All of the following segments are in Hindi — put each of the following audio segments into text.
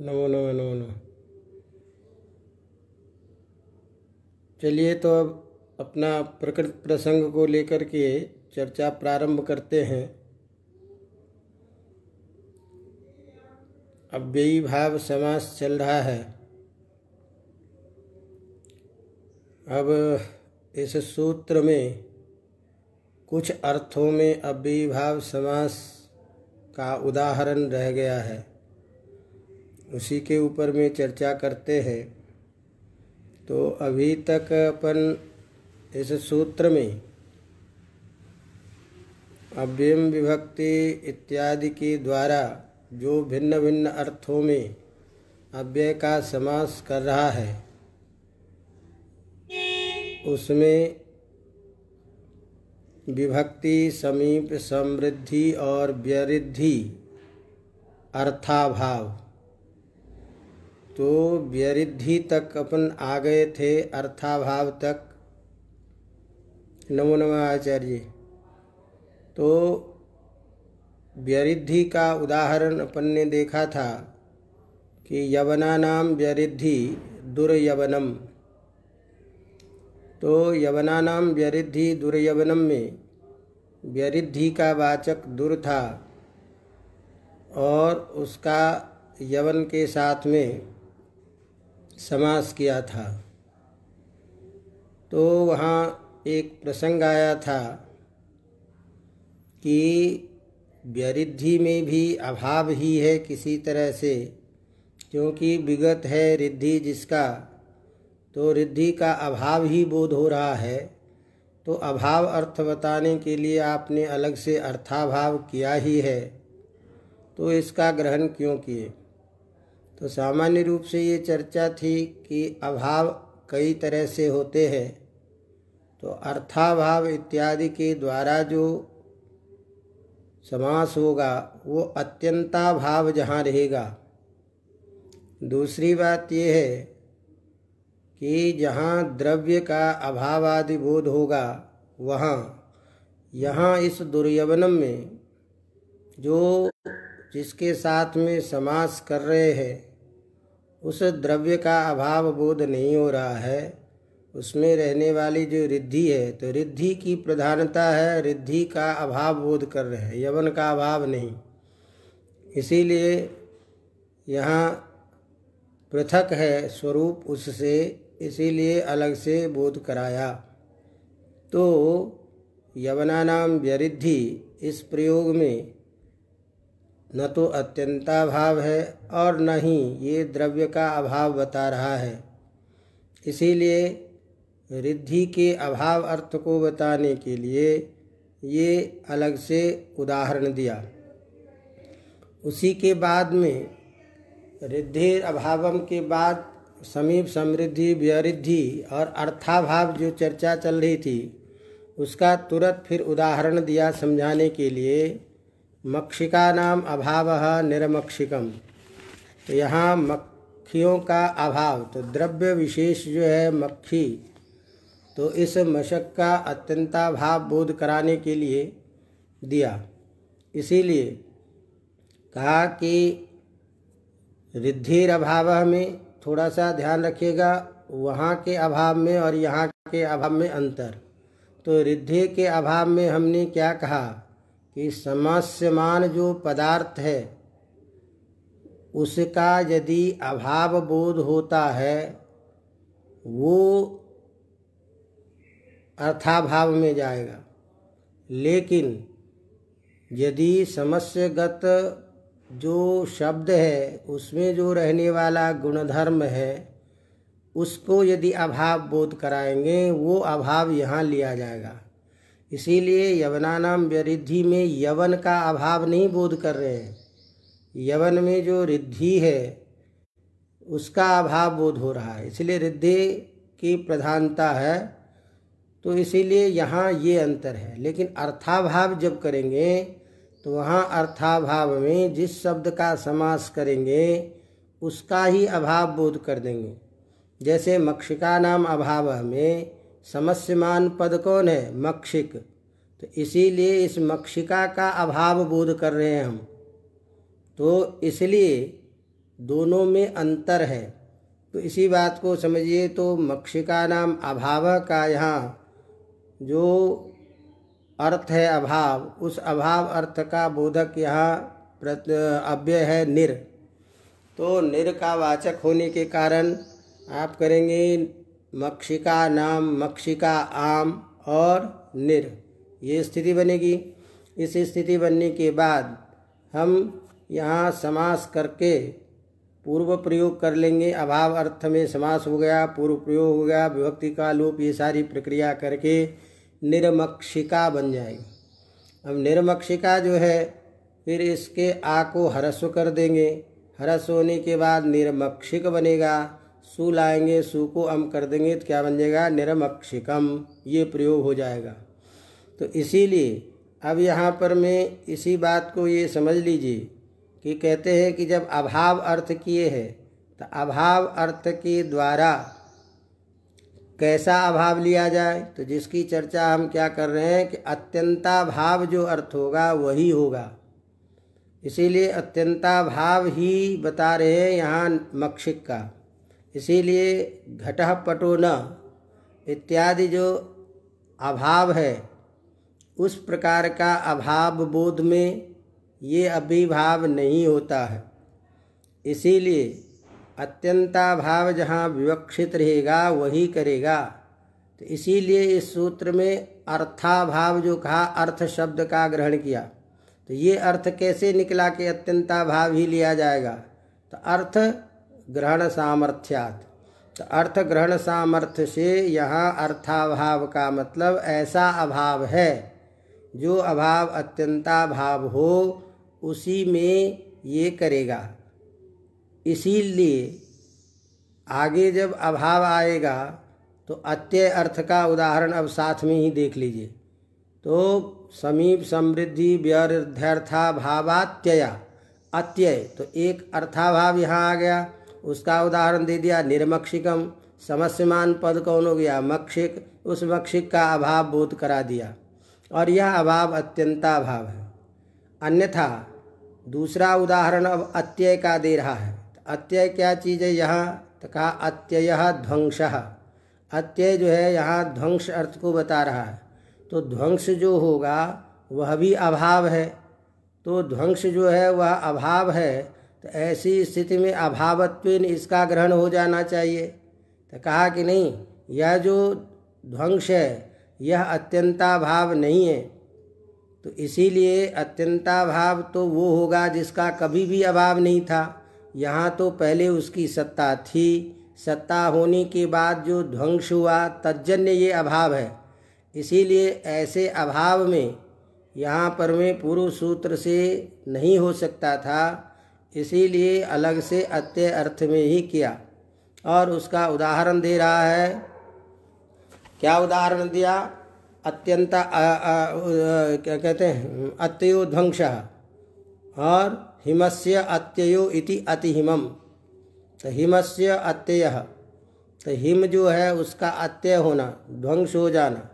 नमो नमो नमो नमो चलिए तो अब अपना प्रकृत प्रसंग को लेकर के चर्चा प्रारंभ करते हैं। अव्ययी भाव समास चल रहा है। अब इस सूत्र में कुछ अर्थों में अव्ययी भाव समास का उदाहरण रह गया है। उसी के ऊपर में चर्चा करते हैं। तो अभी तक अपन इस सूत्र में अव्ययम विभक्ति इत्यादि के द्वारा जो भिन्न भिन्न अर्थों में अव्यय का समास कर रहा है, उसमें विभक्ति, समीप, समृद्धि और व्यरिद्धि, अर्थाभाव तो व्यरिद्धि तक अपन आ गए थे, अर्थाभाव तक। नमो नमः आचार्य। तो व्यरिद्धि का उदाहरण अपन ने देखा था कि यवना नाम व्यरिद्धि दुर्यवनम। तो यवना नाम व्यरिद्धि दुर्यवनम में व्यरिद्धि का वाचक दुर था और उसका यवन के साथ में समास किया था। तो वहाँ एक प्रसंग आया था कि व्यरिद्धि में भी अभाव ही है किसी तरह से, क्योंकि विगत है रिद्धि जिसका तो रिद्धि का अभाव ही बोध हो रहा है। तो अभाव अर्थ बताने के लिए आपने अलग से अर्थाभाव किया ही है। तो इसका ग्रहण क्यों किए? तो सामान्य रूप से ये चर्चा थी कि अभाव कई तरह से होते हैं। तो अर्थाभाव इत्यादि के द्वारा जो समास होगा, वो अत्यंता भाव जहाँ रहेगा। दूसरी बात यह है कि जहाँ द्रव्य का अभाव आदि बोध होगा, वहाँ, यहाँ इस दुर्यवनम में जो जिसके साथ में समास कर रहे हैं उस द्रव्य का अभाव बोध नहीं हो रहा है। उसमें रहने वाली जो रिद्धि है तो रिद्धि की प्रधानता है, रिद्धि का अभाव बोध कर रहे हैं, यवन का अभाव नहीं। इसीलिए यहाँ पृथक है स्वरूप उससे, इसीलिए अलग से बोध कराया। तो यवना नाम व्यरिद्धि इस प्रयोग में न तो अत्यंता भाव है और न ही ये द्रव्य का अभाव बता रहा है। इसीलिए रिद्धि के अभाव अर्थ को बताने के लिए ये अलग से उदाहरण दिया। उसी के बाद में रिद्धि अभावम के बाद समीप समृद्धि, व्यरिद्धि और अर्थाभाव जो चर्चा चल रही थी, उसका तुरंत फिर उदाहरण दिया समझाने के लिए मक्षिका नाम अभाव निरमक्षिकम। तो यहाँ मक्खियों का अभाव तो द्रव्य विशेष जो है मक्खी तो इस मशक का अत्यंता भाव बोध कराने के लिए दिया। इसीलिए कहा कि रिद्धिर अभाव में थोड़ा सा ध्यान रखिएगा, वहाँ के अभाव में और यहाँ के अभाव में अंतर। तो रिद्धि के अभाव में हमने क्या कहा? कि समस्यमान जो पदार्थ है, उसका यदि अभाव बोध होता है, वो अर्थाभाव में जाएगा। लेकिन यदि समस्यागत जो शब्द है, उसमें जो रहने वाला गुणधर्म है, उसको यदि अभाव बोध कराएँगे, वो अभाव यहाँ लिया जाएगा। इसीलिए यवनानाम व्यरिद्धि में यवन का अभाव नहीं बोध कर रहे हैं। यवन में जो रिद्धि है, उसका अभाव बोध हो रहा है। इसलिए रिद्धि की प्रधानता है तो इसीलिए यहाँ ये अंतर है। लेकिन अर्थाभाव जब करेंगे तो वहाँ अर्थाभाव में जिस शब्द का समास करेंगे, उसका ही अभाव बोध कर देंगे। जैसे मक्षिका नाम अभाव में समस्यमान पद कौन है? मक्षिक। तो इसीलिए इस मक्षिका का अभाव बोध कर रहे हैं हम। तो इसलिए दोनों में अंतर है। तो इसी बात को समझिए तो मक्षिका नाम अभाव का यहाँ जो अर्थ है अभाव, उस अभाव अर्थ का बोधक यहाँ अव्यय है निर। तो निर का वाचक होने के कारण आप करेंगे मक्षिका नाम, मक्षिका आम और निर। ये स्थिति बनेगी। इस स्थिति बनने के बाद हम यहाँ समास करके पूर्व प्रयोग कर लेंगे। अभाव अर्थ में समास हो गया, पूर्व प्रयोग हो गया, विभक्ति का लोप, ये सारी प्रक्रिया करके निर्मक्षिका बन जाएगी। अब निर्मक्षिका जो है, फिर इसके आ को हरस्व कर देंगे। हरस्व होने के बाद निर्मक्षिक बनेगा। सु लाएँगे, सु को अम कर देंगे तो क्या बन जाएगा? निर्मक्षिकम। ये प्रयोग हो जाएगा। तो इसीलिए अब यहाँ पर मैं इसी बात को ये समझ लीजिए कि कहते हैं कि जब अभाव अर्थ किए हैं तो अभाव अर्थ के द्वारा कैसा अभाव लिया जाए? तो जिसकी चर्चा हम क्या कर रहे हैं कि अत्यंता भाव जो अर्थ होगा, वही होगा। इसीलिए अत्यंता भाव ही बता रहे हैं यहाँ मक्षिक का। इसीलिए घट पटो न इत्यादि जो अभाव है, उस प्रकार का अभाव बोध में ये अभिभाव नहीं होता है। इसीलिए अत्यंता भाव जहाँ विवक्षित रहेगा, वही करेगा। तो इसीलिए इस सूत्र में अर्थाभाव जो कहा, अर्थ शब्द का ग्रहण किया। तो ये अर्थ कैसे निकला कि अत्यंता भाव ही लिया जाएगा? तो अर्थ ग्रहण सामर्थ्यात तो अर्थ ग्रहण सामर्थ्य से यहाँ अर्थाभाव का मतलब ऐसा अभाव है, जो अभाव अत्यंता भाव हो, उसी में ये करेगा। इसीलिए आगे जब अभाव आएगा तो अत्यय अर्थ का उदाहरण अब साथ में ही देख लीजिए। तो समीप समृद्धि व्यर्थाभावात्यया, अत्यय तो एक अर्थाभाव यहाँ आ गया। उसका उदाहरण दे दिया निर्मक्षिकम। समस्यमान पद कौन हो गया? मक्षिक। उस मक्षिक का अभाव बोध करा दिया। और यह अभाव अत्यंताभाव है। अन्यथा, दूसरा उदाहरण अब अत्यय का दे रहा है। अत्यय क्या चीज़ है यहाँ? तो कहा, अत्यय ध्वंस। अत्यय जो है यहाँ ध्वंस अर्थ को बता रहा है। तो ध्वंस जो होगा, वह भी अभाव है। तो ध्वंस जो है, वह अभाव है। तो ऐसी स्थिति में अभावत्व इसका ग्रहण हो जाना चाहिए। तो कहा कि नहीं, यह जो ध्वंस है, यह अत्यंता भाव नहीं है। तो इसीलिए अत्यंता भाव तो वो होगा जिसका कभी भी अभाव नहीं था। यहाँ तो पहले उसकी सत्ता थी। सत्ता होने के बाद जो ध्वंस हुआ तजन्य ये अभाव है। इसीलिए ऐसे अभाव में यहाँ पर में पूर्व सूत्र से नहीं हो सकता था। इसीलिए अलग से अत्य अर्थ में ही किया। और उसका उदाहरण दे रहा है। क्या उदाहरण दिया? अत्यंत क्या कहते हैं? अत्ययो ध्वंस। और हिमस्य अत्ययो इति अतिहिमम। तो हिमस्य अत्यय। तो हिम जो है उसका अत्यय होना, ध्वंस हो जाना।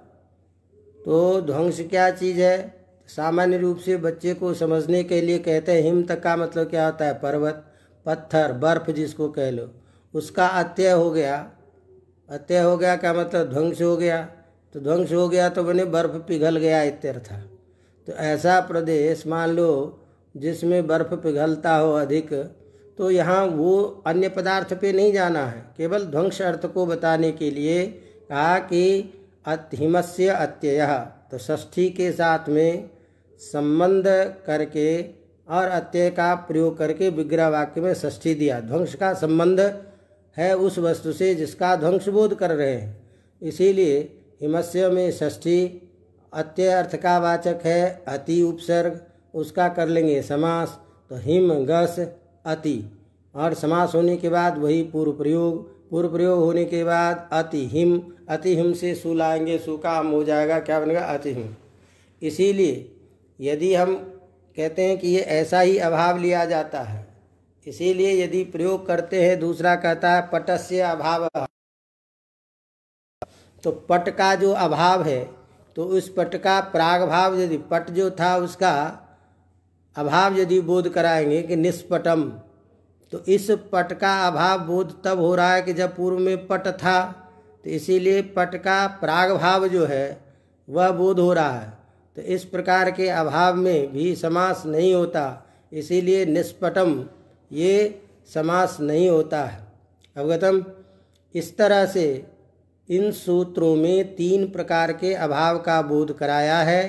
तो ध्वंस क्या चीज़ है? सामान्य रूप से बच्चे को समझने के लिए कहते हैं, हिम तक का मतलब क्या होता है? पर्वत, पत्थर, बर्फ़ जिसको कह लो। उसका अत्यय हो गया। अत्यय हो गया क्या मतलब ध्वंस हो गया। तो ध्वंस हो गया तो बने बर्फ़ पिघल गया इत्यर्थ। तो ऐसा प्रदेश मान लो जिसमें बर्फ़ पिघलता हो अधिक तो यहाँ वो अन्य पदार्थ पे नहीं जाना है। केवल ध्वंस अर्थ को बताने के लिए कहा कि हिमस्य अत्यय। तो षष्ठी के साथ में संबंध करके और अत्यय का प्रयोग करके विग्रह वाक्य में षष्ठी दिया। ध्वंस का संबंध है उस वस्तु से जिसका ध्वंस बोध कर रहे हैं। इसीलिए हिमस्य में षष्ठी अत्यय अर्थ का वाचक है, अति उपसर्ग, उसका कर लेंगे समास तो हिम, गस, अति। और समास होने के बाद वही पूर्व प्रयोग पूर्व प्रयोग होने के बाद अति हिम अति हिम से सु लाएँगे, सु का हम हो जाएगा, क्या बनेगा, अति हिम। इसीलिए यदि हम कहते हैं कि ये ऐसा ही अभाव लिया जाता है, इसीलिए यदि प्रयोग करते हैं, दूसरा कहता है पटस्य अभाव। तो पट का जो अभाव है तो उस पट का प्राग भाव यदि पट जो था, उसका अभाव यदि बोध कराएँगे कि निष्पटम तो इस पट का अभाव बोध तब हो रहा है कि जब पूर्व में पट था तो इसीलिए पट का प्राग भाव जो है, वह बोध हो रहा है। तो इस प्रकार के अभाव में भी समास नहीं होता, इसीलिए निष्पटम ये समास नहीं होता है। अवगतम, इस तरह से इन सूत्रों में तीन प्रकार के अभाव का बोध कराया है।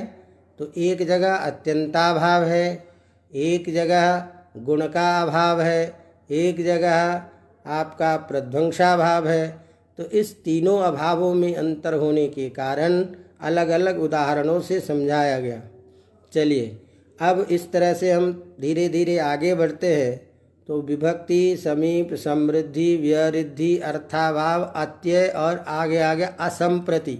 तो एक जगह अत्यंताभाव है, एक जगह गुण का अभाव है, एक जगह आपका प्रध्वंसाभाव है। तो इस तीनों अभावों में अंतर होने के कारण अलग अलग उदाहरणों से समझाया गया। चलिए, अब इस तरह से हम धीरे धीरे आगे बढ़ते हैं। तो विभक्ति, समीप, समृद्धि, व्यरिद्धि, अर्थाभाव, अत्यय और आगे आगे असंप्रति।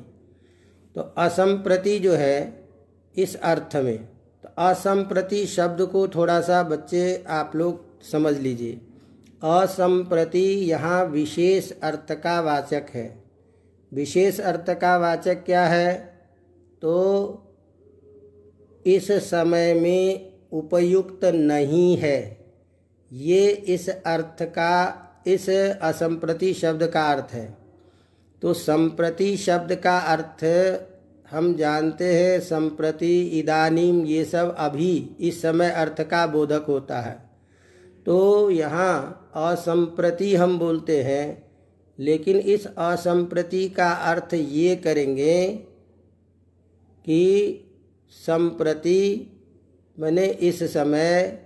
तो असंप्रति जो है, इस अर्थ में तो असंप्रति शब्द को थोड़ा सा बच्चे आप लोग समझ लीजिए। असंप्रति यहाँ विशेष अर्थ का वाचक है। विशेष अर्थ का वाचक क्या है? तो इस समय में उपयुक्त नहीं है। ये इस अर्थ का, इस असंप्रति शब्द का अर्थ है। तो संप्रति शब्द का अर्थ हम जानते हैं, संप्रति इदानीम ये सब अभी इस समय अर्थ का बोधक होता है। तो यहाँ असंप्रति हम बोलते हैं। लेकिन इस असंप्रति का अर्थ ये करेंगे कि संप्रति मैंने इस समय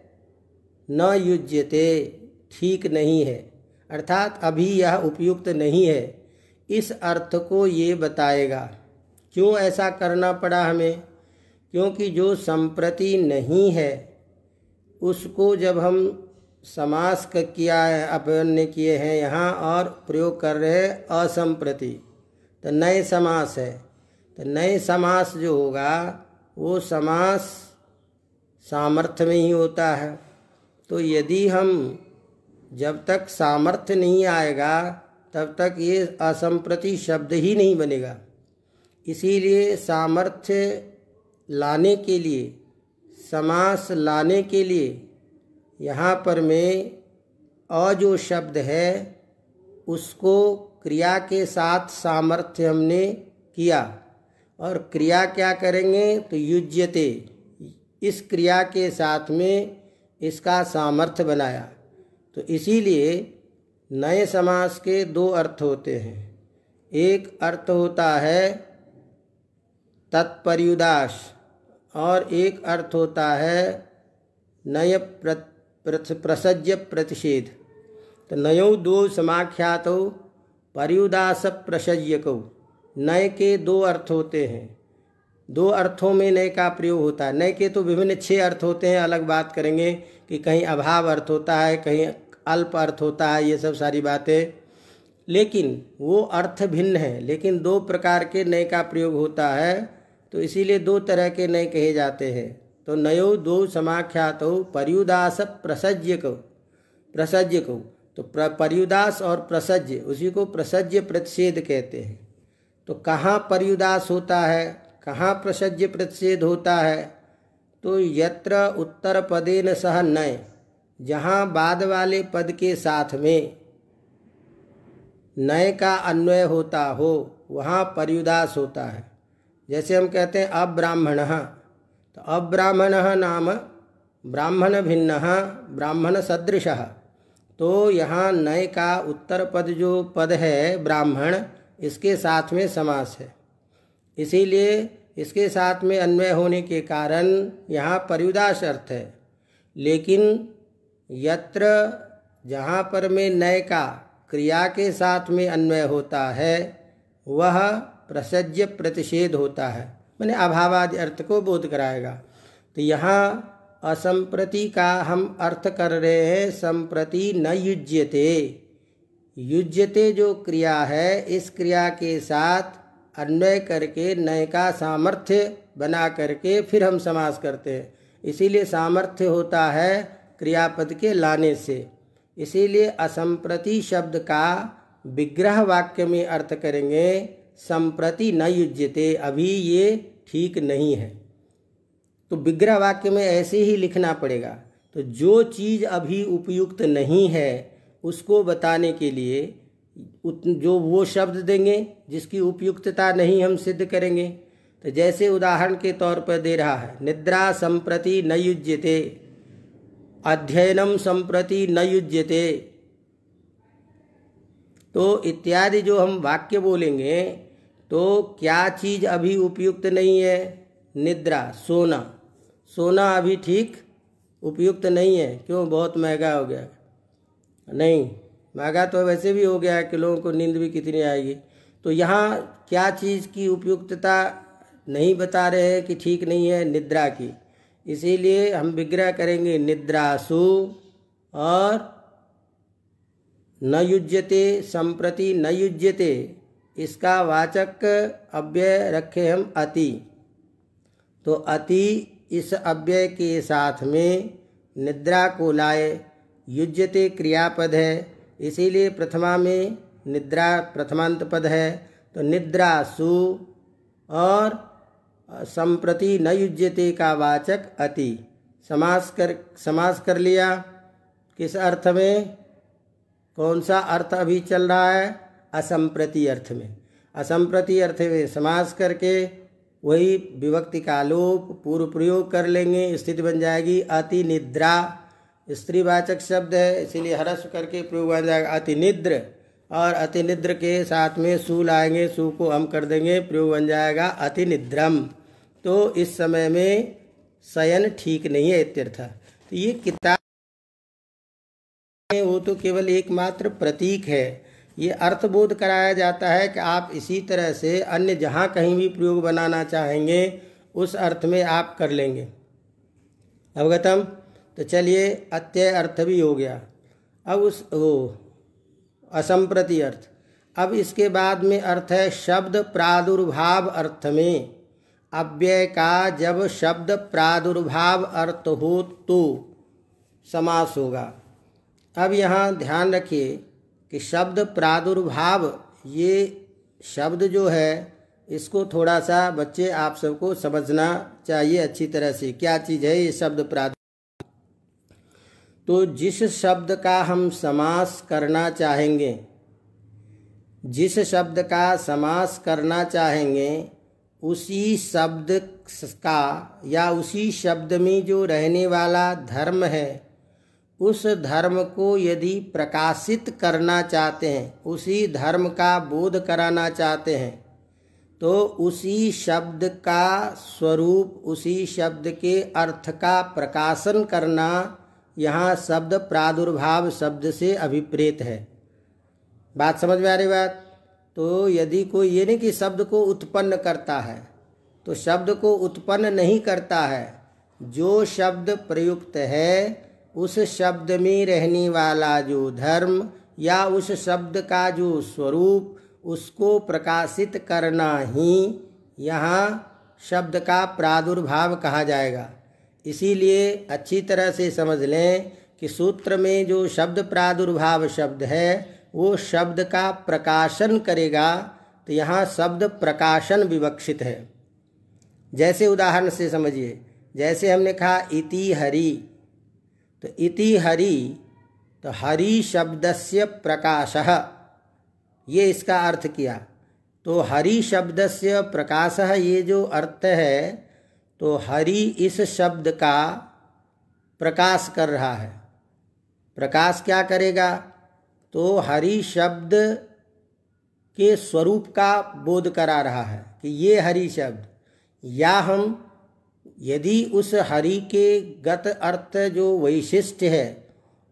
न युज्यते, ठीक नहीं है। अर्थात अभी यह उपयुक्त नहीं है। इस अर्थ को ये बताएगा, क्यों ऐसा करना पड़ा हमें? क्योंकि जो संप्रति नहीं है, उसको जब हम समास किया है अपन किए हैं, यहाँ और प्रयोग कर रहे असंप्रति। तो नए समास है। तो नए समास जो होगा, वो समास सामर्थ्य में ही होता है। तो यदि हम जब तक सामर्थ्य नहीं आएगा, तब तक ये असंप्रति शब्द ही नहीं बनेगा। इसीलिए सामर्थ्य लाने के लिए, समास लाने के लिए यहाँ पर में अ जो शब्द है, उसको क्रिया के साथ सामर्थ्य हमने किया। और क्रिया क्या करेंगे? तो युज्यते। इस क्रिया के साथ में इसका सामर्थ्य बनाया। तो इसीलिए नए समास के दो अर्थ होते हैं। एक अर्थ होता है तत्पर्युदास, और एक अर्थ होता है नय प्रसज्य प्रतिषेध। तो नयो दो समाख्यात पर्युदास प्रसज्यक। नय के दो अर्थ होते हैं। दो अर्थों में नय का प्रयोग होता है। नय के तो विभिन्न छह अर्थ होते हैं। अलग बात करेंगे कि कहीं अभाव अर्थ होता है, कहीं अल्प अर्थ होता है, ये सब सारी बातें। लेकिन वो अर्थ भिन्न है। लेकिन दो प्रकार के नय का प्रयोग होता है तो इसीलिए दो तरह के नय कहे जाते हैं। तो नयो दो समाख्यात पर्युदास प्रसज्य को प्रसज्य को तो प्र, पर्युदास और प्रसज्य, उसी को प्रसज्य प्रतिषेध कहते हैं। तो कहाँ पर्युदास होता है? कहाँ प्रसज्य प्रतिषेध होता है? तो यत्र उत्तर पदे न सह नय, जहाँ बाद वाले पद के साथ में नय का अन्वय होता हो, वहाँ पर्युदास होता है। जैसे हम कहते हैं अब्राह्मण तो अब्राह्मण नाम ब्राह्मण भिन्न, ब्राह्मण सदृश। तो यहाँ नय का उत्तर पद जो पद है ब्राह्मण, इसके साथ में समास है। इसीलिए इसके साथ में अन्वय होने के कारण यहाँ परियुदास अर्थ है। लेकिन यत्र जहाँ पर में नय का क्रिया के साथ में अन्वय होता है, वह प्रसज्य प्रतिषेध होता है। मैंने अभावादि अर्थ को बोध कराएगा। तो यहाँ असंप्रति का हम अर्थ कर रहे हैं, संप्रति न युज्यते। युज्यते जो क्रिया है, इस क्रिया के साथ अन्वय करके, नय का सामर्थ्य बना करके फिर हम समास करते हैं। इसीलिए सामर्थ्य होता है क्रियापद के लाने से। इसीलिए असंप्रति शब्द का विग्रह वाक्य में अर्थ करेंगे, संप्रति न युज्यते। अभी ये ठीक नहीं है। तो विग्रह वाक्य में ऐसे ही लिखना पड़ेगा तो जो चीज़ अभी उपयुक्त नहीं है, उसको बताने के लिए जो वो शब्द देंगे, जिसकी उपयुक्तता नहीं हम सिद्ध करेंगे। तो जैसे उदाहरण के तौर पर दे रहा है, निद्रा संप्रति न युज्यते, अध्ययनम संप्रति न युज्यते। तो इत्यादि जो हम वाक्य बोलेंगे तो क्या चीज़ अभी उपयुक्त नहीं है? निद्रा, सोना। सोना अभी ठीक उपयुक्त नहीं है। क्यों? बहुत महँगा हो गया। नहीं, महँगा तो वैसे भी हो गया है कि लोगों को नींद भी कितनी आएगी। तो यहाँ क्या चीज़ की उपयुक्तता नहीं बता रहे हैं कि ठीक नहीं है? निद्रा की। इसीलिए हम विग्रह करेंगे निद्रासु और न युज्यते, संप्रति न युज्यते। इसका वाचक अव्यय रखे हम अति। तो अति इस अव्यय के साथ में निद्रा को लाए युज्यते क्रियापद है। इसीलिए प्रथमा में निद्रा प्रथमांत पद है। तो निद्रा सु और संप्रति न युज्यते का वाचक अति। समास कर समास कर लिया। किस अर्थ में? कौन सा अर्थ अभी चल रहा है? असंप्रति अर्थ में। असंप्रति अर्थ में समास करके वही विभक्ति का लोप पूर्व प्रयोग कर लेंगे, स्थिति बन जाएगी, अति निद्रा। स्त्रीवाचक शब्द है, इसीलिए हरस करके प्रयोग बन जाएगा, अति निद्र। और अति निद्र के साथ में सु लाएँगे, सु को हम कर देंगे, प्रयोग बन जाएगा, अति निद्रम। तो इस समय में शयन ठीक नहीं है इत्यर्थ। तो ये किताब वो तो केवल एकमात्र प्रतीक है। ये अर्थबोध कराया जाता है कि आप इसी तरह से अन्य जहाँ कहीं भी प्रयोग बनाना चाहेंगे, उस अर्थ में आप कर लेंगे। अवगतम तो चलिए अत्यय अर्थ भी हो गया। अब उस, वो, असंप्रति अर्थ। अब इसके बाद में अर्थ है शब्द प्रादुर्भाव अर्थ में। अव्यय का जब शब्द प्रादुर्भाव अर्थ हो तो समास होगा। अब यहाँ ध्यान रखिए कि शब्द प्रादुर्भाव, ये शब्द जो है, इसको थोड़ा सा बच्चे आप सबको समझना चाहिए अच्छी तरह से। क्या चीज़ है ये शब्द प्रादुर्भाव? तो जिस शब्द का हम समास करना चाहेंगे, जिस शब्द का समास करना चाहेंगे, उसी शब्द का या उसी शब्द में जो रहने वाला धर्म है उस धर्म को यदि प्रकाशित करना चाहते हैं, उसी धर्म का बोध कराना चाहते हैं तो उसी शब्द का स्वरूप, उसी शब्द के अर्थ का प्रकाशन करना यहाँ शब्द प्रादुर्भाव शब्द से अभिप्रेत है। बात समझ में आ रही बात? तो यदि कोई ये नहीं कि शब्द को उत्पन्न करता है तो शब्द को उत्पन्न नहीं करता है। जो शब्द प्रयुक्त है उस शब्द में रहने वाला जो धर्म या उस शब्द का जो स्वरूप, उसको प्रकाशित करना ही यहाँ शब्द का प्रादुर्भाव कहा जाएगा। इसीलिए अच्छी तरह से समझ लें कि सूत्र में जो शब्द प्रादुर्भाव शब्द है, वो शब्द का प्रकाशन करेगा तो यहाँ शब्द प्रकाशन विवक्षित है। जैसे उदाहरण से समझिए। जैसे हमने कहा, इति हरि। तो इति हरि तो हरि शब्द से प्रकाश। ये इसका अर्थ किया। तो हरि शब्द से प्रकाश ये जो अर्थ है तो हरि इस शब्द का प्रकाश कर रहा है। प्रकाश क्या करेगा? तो हरि शब्द के स्वरूप का बोध करा रहा है कि ये हरि शब्द, या हम यदि उस हरि के गत अर्थ जो वैशिष्ट है,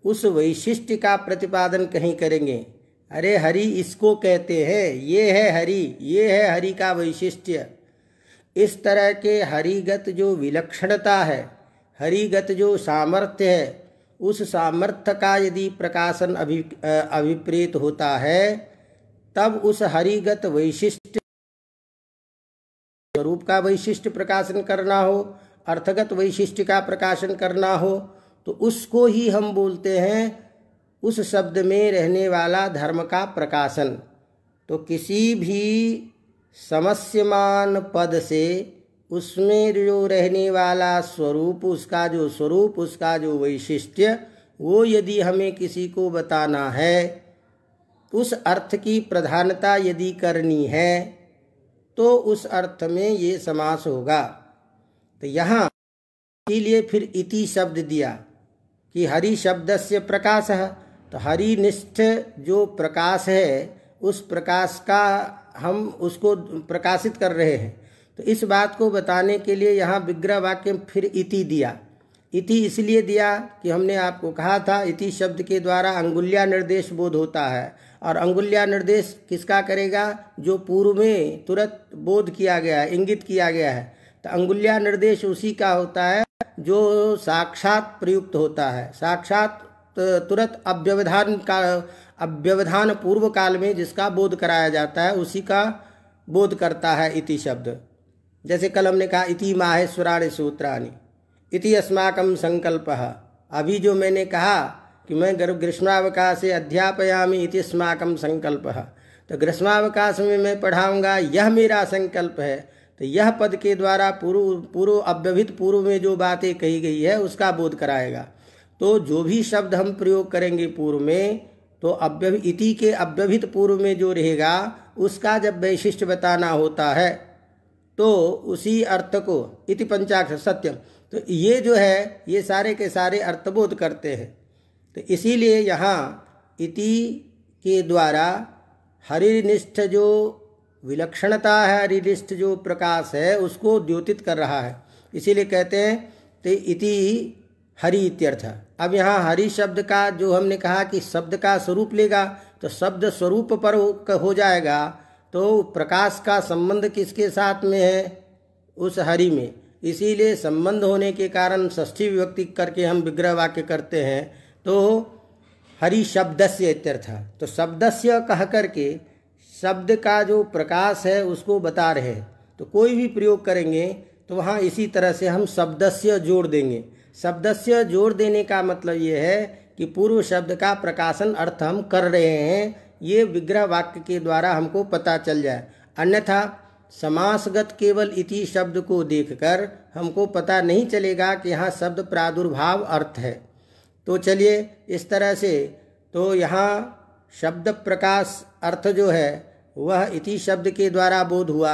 उस वैशिष्ट का प्रतिपादन कहीं करेंगे? अरे हरि इसको कहते हैं, ये है हरि, ये है हरि का वैशिष्ट्य इस तरह के हरिगत जो विलक्षणता है, हरिगत जो सामर्थ्य है, उस सामर्थ्य का यदि प्रकाशन अभि अभिप्रेत होता है, तब उस हरिगत वैशिष्ट स्वरूप का वैशिष्ट प्रकाशन करना हो, अर्थगत वैशिष्ट का प्रकाशन करना हो तो उसको ही हम बोलते हैं उस शब्द में रहने वाला धर्म का प्रकाशन। तो किसी भी समस्यमान पद से उसमें जो रहने वाला स्वरूप, उसका जो स्वरूप, उसका जो वैशिष्ट्य वो यदि हमें किसी को बताना है, उस अर्थ की प्रधानता यदि करनी है तो उस अर्थ में ये समास होगा। तो यहाँ इसीलिए फिर इति शब्द दिया कि हरि शब्द से प्रकाश। है तो हरिनिष्ठ जो प्रकाश है, उस प्रकाश का हम उसको प्रकाशित कर रहे हैं। तो इस बात को बताने के लिए यहाँ विग्रह वाक्य फिर इति दिया। इति इसलिए दिया कि हमने आपको कहा था, इति शब्द के द्वारा अंगुल्या निर्देश बोध होता है। और अंगुल्या निर्देश किसका करेगा? जो पूर्व में तुरंत बोध किया गया है इंगित किया गया है। तो अंगुल्या निर्देश उसी का होता है जो साक्षात प्रयुक्त होता है। साक्षात तुरंत अव्यवधान का, अव्यवधान पूर्व काल में जिसका बोध कराया जाता है, उसी का बोध करता है इति शब्द। जैसे कल हमने कहा, इति माहेश्वराणी सूत्राणी। इति अस्माकम संकल्प। अभी जो मैंने कहा कि मैं ग्रीष्मावकाश अध्यापयामी इति अस्माकम संकल्प। तो ग्रीष्मावकाश में मैं पढ़ाऊँगा, यह मेरा संकल्प है। तो यह पद के द्वारा पूर्व पूर्व अव्यवहित पूर्व में जो बातें कही गई है, उसका बोध कराएगा। तो जो भी शब्द हम प्रयोग करेंगे पूर्व में तो अव्यव इति के अव्यवहित पूर्व में जो रहेगा, उसका जब वैशिष्ट बताना होता है तो उसी अर्थ को, इति पंचाक्षर सत्यम। तो ये जो है, ये सारे के सारे अर्थबोध करते हैं। तो इसीलिए यहाँ इति के द्वारा हरिनिष्ठ जो विलक्षणता है, हरिनिष्ठ जो प्रकाश है, उसको द्योतित कर रहा है। इसीलिए कहते हैं तो इति हरि इत्यर्थ। अब यहाँ हरि शब्द का जो हमने कहा कि शब्द का स्वरूप लेगा तो शब्द स्वरूप पर हो जाएगा तो प्रकाश का संबंध किसके साथ में है? उस हरि में। इसीलिए संबंध होने के कारण ष्ठी विभक्ति करके हम विग्रह वाक्य करते हैं। तो हरि शब्दस्य इत्यर्थ। तो शब्दस्य कह करके शब्द का जो प्रकाश है, उसको बता रहे तो कोई भी प्रयोग करेंगे तो वहाँ इसी तरह से हम शब्दस्य जोड़ देंगे। शब्दस्य जोड़ देने का मतलब ये है कि पूर्व शब्द का प्रकाशन अर्थ हम कर रहे हैं, ये विग्रह वाक्य के द्वारा हमको पता चल जाए। अन्यथा समासगत केवल इति शब्द को देखकर हमको पता नहीं चलेगा कि यहाँ शब्द प्रादुर्भाव अर्थ है। तो चलिए इस तरह से तो यहाँ शब्द प्रकाश अर्थ जो है, वह इति शब्द के द्वारा बोध हुआ।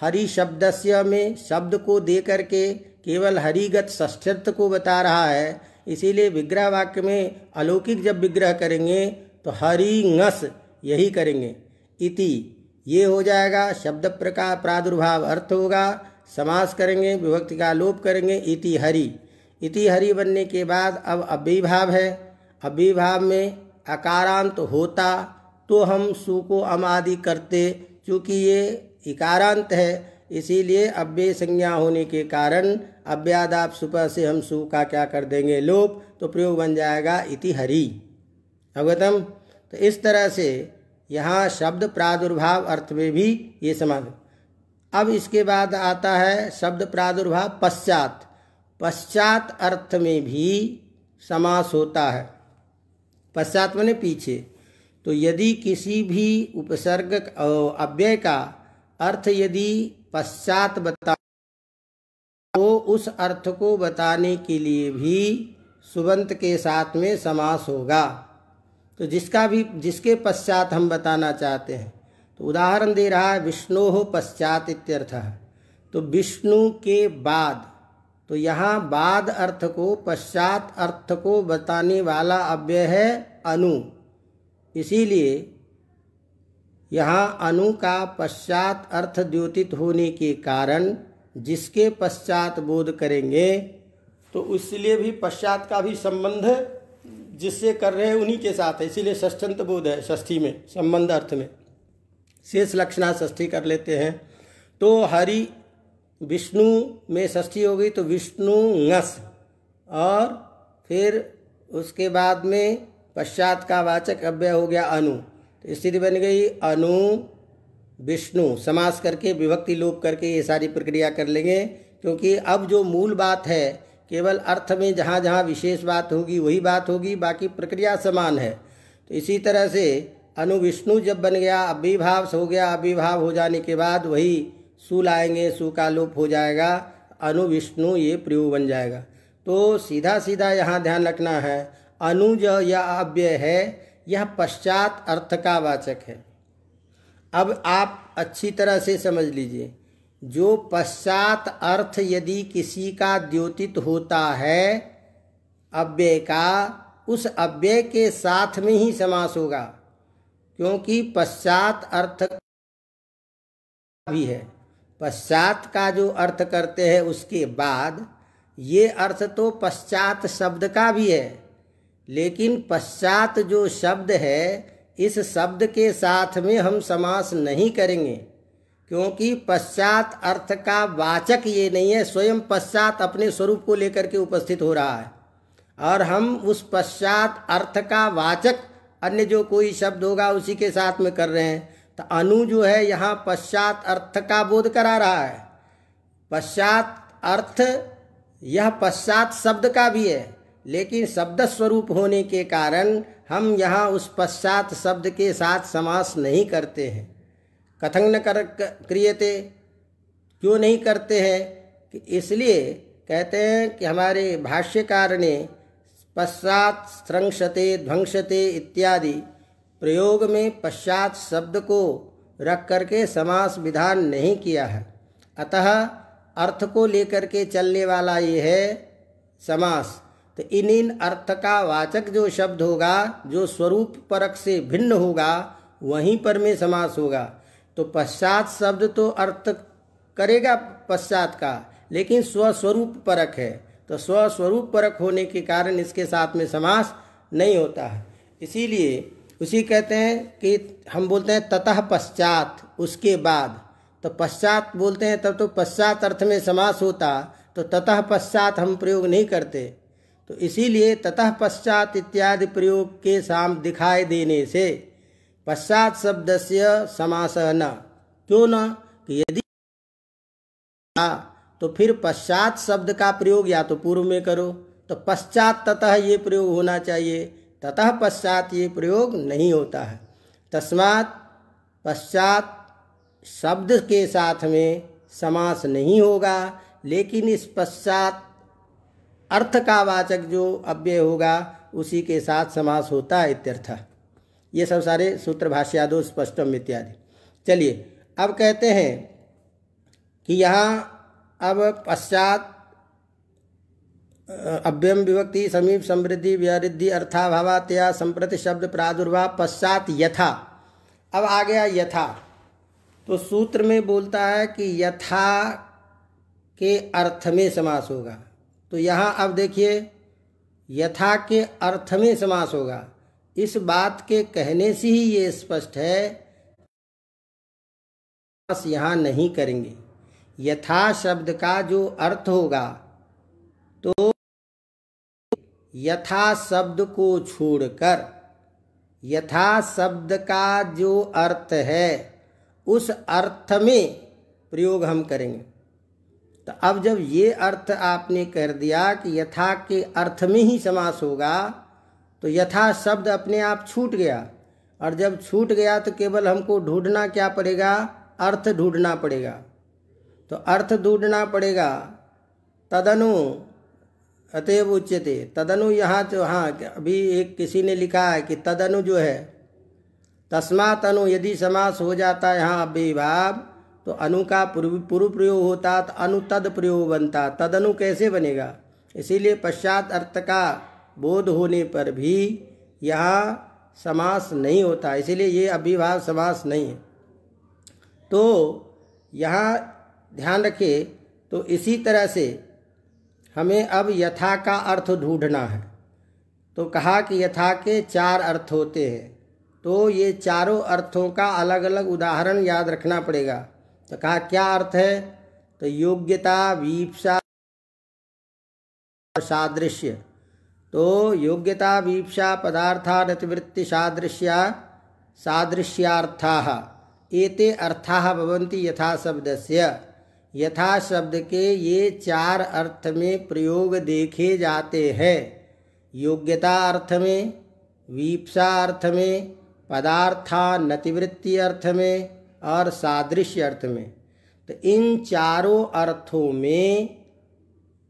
हरि शब्दस्य में शब्द को दे करके केवल हरिगत ष्ठ्यर्थ को बता रहा है। इसीलिए विग्रह वाक्य में अलौकिक जब विग्रह करेंगे तो हरि ngस यही करेंगे। इति, ये हो जाएगा, शब्द प्रकार प्रादुर्भाव अर्थ होगा, समास करेंगे, विभक्ति का लोप करेंगे, इति हरि। इति हरि बनने के बाद अब अभिभाव है। अभिभाव में अकारांत होता तो हम सु को अमादि करते, क्योंकि ये इकारांत है। इसीलिए अव्यय संज्ञा होने के कारण अव्यादाप सुपर से हम सु का क्या कर देंगे? लोप तो प्रयोग बन जाएगा इति हरि। अवगतम? तो इस तरह से यहाँ शब्द प्रादुर्भाव अर्थ में भी ये समझ अब इसके बाद आता है शब्द प्रादुर्भाव पश्चात। पश्चात अर्थ में भी समास होता है। पश्चात मैंने पीछे। तो यदि किसी भी उपसर्ग अव्यय का अर्थ यदि पश्चात बता तो उस अर्थ को बताने के लिए भी सुबंत के साथ में समास होगा। तो जिसका भी, जिसके पश्चात हम बताना चाहते हैं तो उदाहरण दे रहा है, विष्णु पश्चात इत्यर्थ। है तो विष्णु के बाद तो यहाँ बाद अर्थ को पश्चात अर्थ को बताने वाला अव्यय है अनु। इसीलिए यहाँ अनु का पश्चात अर्थ द्योतित होने के कारण जिसके पश्चात बोध करेंगे तो इसलिए भी पश्चात का भी संबंध जिससे कर रहे हैं उन्हीं के साथ है। इसीलिए षष्ठंत बोध है, षष्ठी में, संबंध अर्थ में। शेष लक्षणा षष्ठी कर लेते हैं। तो हरि विष्णु में षष्ठी हो गई तो विष्णु ngस और फिर उसके बाद में पश्चात का वाचक अव्यय हो गया अनु। तो स्थिति बन गई अनु, विष्णु, समास करके, विभक्ति लोप करके ये सारी प्रक्रिया कर लेंगे। क्योंकि अब जो मूल बात है, केवल अर्थ में जहाँ जहाँ विशेष बात होगी, वही बात होगी, बाकी प्रक्रिया समान है। तो इसी तरह से अनुविष्णु जब बन गया, अभिभाव हो गया, अभिभाव हो जाने के बाद वही सु लाएँगे, सु का लोप हो जाएगा, अनु, विष्णु, ये प्रयोग बन जाएगा। तो सीधा सीधा यहाँ ध्यान रखना है अनुज या अव्यय है, यह पश्चात अर्थ का वाचक है। अब आप अच्छी तरह से समझ लीजिए, जो पश्चात अर्थ यदि किसी का द्योतित होता है, अव्यय का, उस अव्यय के साथ में ही समास होगा, क्योंकि पश्चात अर्थ भी है। पश्चात का जो अर्थ करते हैं उसके बाद, ये अर्थ तो पश्चात शब्द का भी है, लेकिन पश्चात जो शब्द है, इस शब्द के साथ में हम समास नहीं करेंगे, क्योंकि पश्चात अर्थ का वाचक ये नहीं है, स्वयं पश्चात अपने स्वरूप को लेकर के उपस्थित हो रहा है। और हम उस पश्चात अर्थ का वाचक अन्य जो कोई शब्द होगा उसी के साथ में कर रहे हैं। तो अनु जो है यहाँ पश्चात अर्थ का बोध करा रहा है। पश्चात अर्थ, यह पश्चात शब्द का भी है, लेकिन शब्द स्वरूप होने के कारण हम यहाँ उस पश्चात शब्द के साथ समास नहीं करते हैं। कथन न कर क्रियते, क्यों नहीं करते हैं? कि इसलिए कहते हैं कि हमारे भाष्यकार ने पश्चात स्रंशते ध्वंसते इत्यादि प्रयोग में पश्चात शब्द को रख करके समास विधान नहीं किया है। अतः अर्थ को लेकर के चलने वाला ये है समास। तो इन इन अर्थ का वाचक जो शब्द होगा, जो स्वरूप परक से भिन्न होगा, वहीं पर में समास होगा। तो पश्चात शब्द तो अर्थ करेगा पश्चात का, लेकिन स्वस्वरूप परक है। तो स्वस्वरूप परक होने के कारण इसके साथ में समास नहीं होता है। इसीलिए उसी कहते हैं कि हम बोलते हैं ततः पश्चात, उसके बाद। तो पश्चात बोलते हैं, तब तो पश्चात अर्थ में समास होता तो ततः पश्चात हम प्रयोग नहीं करते। तो इसीलिए ततः पश्चात इत्यादि प्रयोग के साम दिखाई देने से पश्चात शब्द से समास न। क्यों न? कि यदि तो फिर पश्चात शब्द का प्रयोग या तो पूर्व में करो तो पश्चात ततः ये प्रयोग होना चाहिए। ततः पश्चात ये प्रयोग नहीं होता है। तस्मात पश्चात शब्द के साथ में समास नहीं होगा, लेकिन इस पश्चात अर्थ का वाचक जो अव्यय होगा, उसी के साथ समास होता है इत्यर्थ। ये सब सारे सूत्र भाष्यादो स्पष्टम इत्यादि। चलिए, अब कहते हैं कि यहाँ अब पश्चात अव्यम विभक्ति समीप समृद्धि, व्यारिद्धि, अर्थाभावात्या, संप्रति शब्द प्रादुर्भाव पश्चात यथा। अब आ गया यथा। तो सूत्र में बोलता है कि यथा के अर्थ में समास होगा। तो यहाँ अब देखिए, यथा के अर्थ में समास होगा। इस बात के कहने से ही ये स्पष्ट है यहाँ नहीं करेंगे। यथा शब्द का जो अर्थ होगा यथा शब्द को छोड़कर, यथा शब्द का जो अर्थ है, उस अर्थ में प्रयोग हम करेंगे। तो अब जब ये अर्थ आपने कर दिया कि यथा के अर्थ में ही समास होगा तो यथा शब्द अपने आप छूट गया। और जब छूट गया तो केवल हमको ढूंढना क्या पड़ेगा? अर्थ ढूंढना पड़ेगा। तो अर्थ ढूंढना पड़ेगा, तदनु अतएव उच्चते तदनु यहाँ तो हाँ अभी एक किसी ने लिखा है कि तदनु जो है, तस्मात अनु यदि समास हो जाता है, यहाँ अभिभाव तो अनु का पूर्व पूर्व प्रयोग होता तो अनु तद प्रयोग बनता। तदनु कैसे बनेगा? इसीलिए पश्चात अर्थ का बोध होने पर भी यहाँ समास नहीं होता, इसीलिए ये अभिभाव समास नहीं है। तो यहाँ ध्यान रखिए तो इसी तरह से हमें अब यथा का अर्थ ढूंढना है। तो कहा कि यथा के चार अर्थ होते हैं। तो ये चारों अर्थों का अलग अलग उदाहरण याद रखना पड़ेगा। तो कहा क्या अर्थ है? तो योग्यता, वीपसा सादृश्य। तो योग्यता, वीपसा, पदार्थानतिवृत्ति, सादृश्या, सादृश्यार्था। एते अर्था भवन्ति यथा शब्दस्य। यथा शब्द के ये चार अर्थ में प्रयोग देखे जाते हैं। योग्यता अर्थ में, वीपसा अर्थ में, पदार्थानतिवृत्ति अर्थ में और सादृश्य अर्थ में। तो इन चारों अर्थों में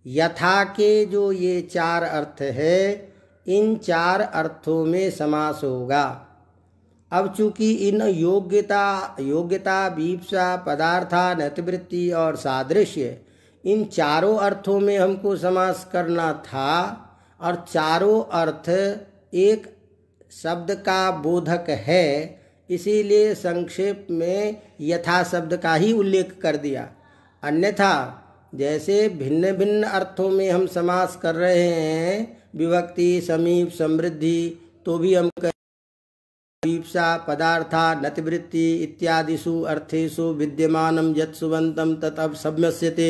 यथा के जो ये चार अर्थ है, इन चार अर्थों में समास होगा। अब चूँकि इन योग्यता योग्यता बीपसा पदार्था, नतवृत्ति और सादृश्य, इन चारों अर्थों में हमको समास करना था, और चारों अर्थ एक शब्द का बोधक है, इसीलिए संक्षेप में यथा शब्द का ही उल्लेख कर दिया। अन्यथा, जैसे भिन्न भिन्न अर्थों में हम समास कर रहे हैं, विभक्ति, समीप, समृद्धि तो भी हम वीप्सा पदार्था, नतिवृत्ति इत्यादिषु अर्थेषु विद्यमानं यत् सुबन्तं तत् अब सम्यस्यते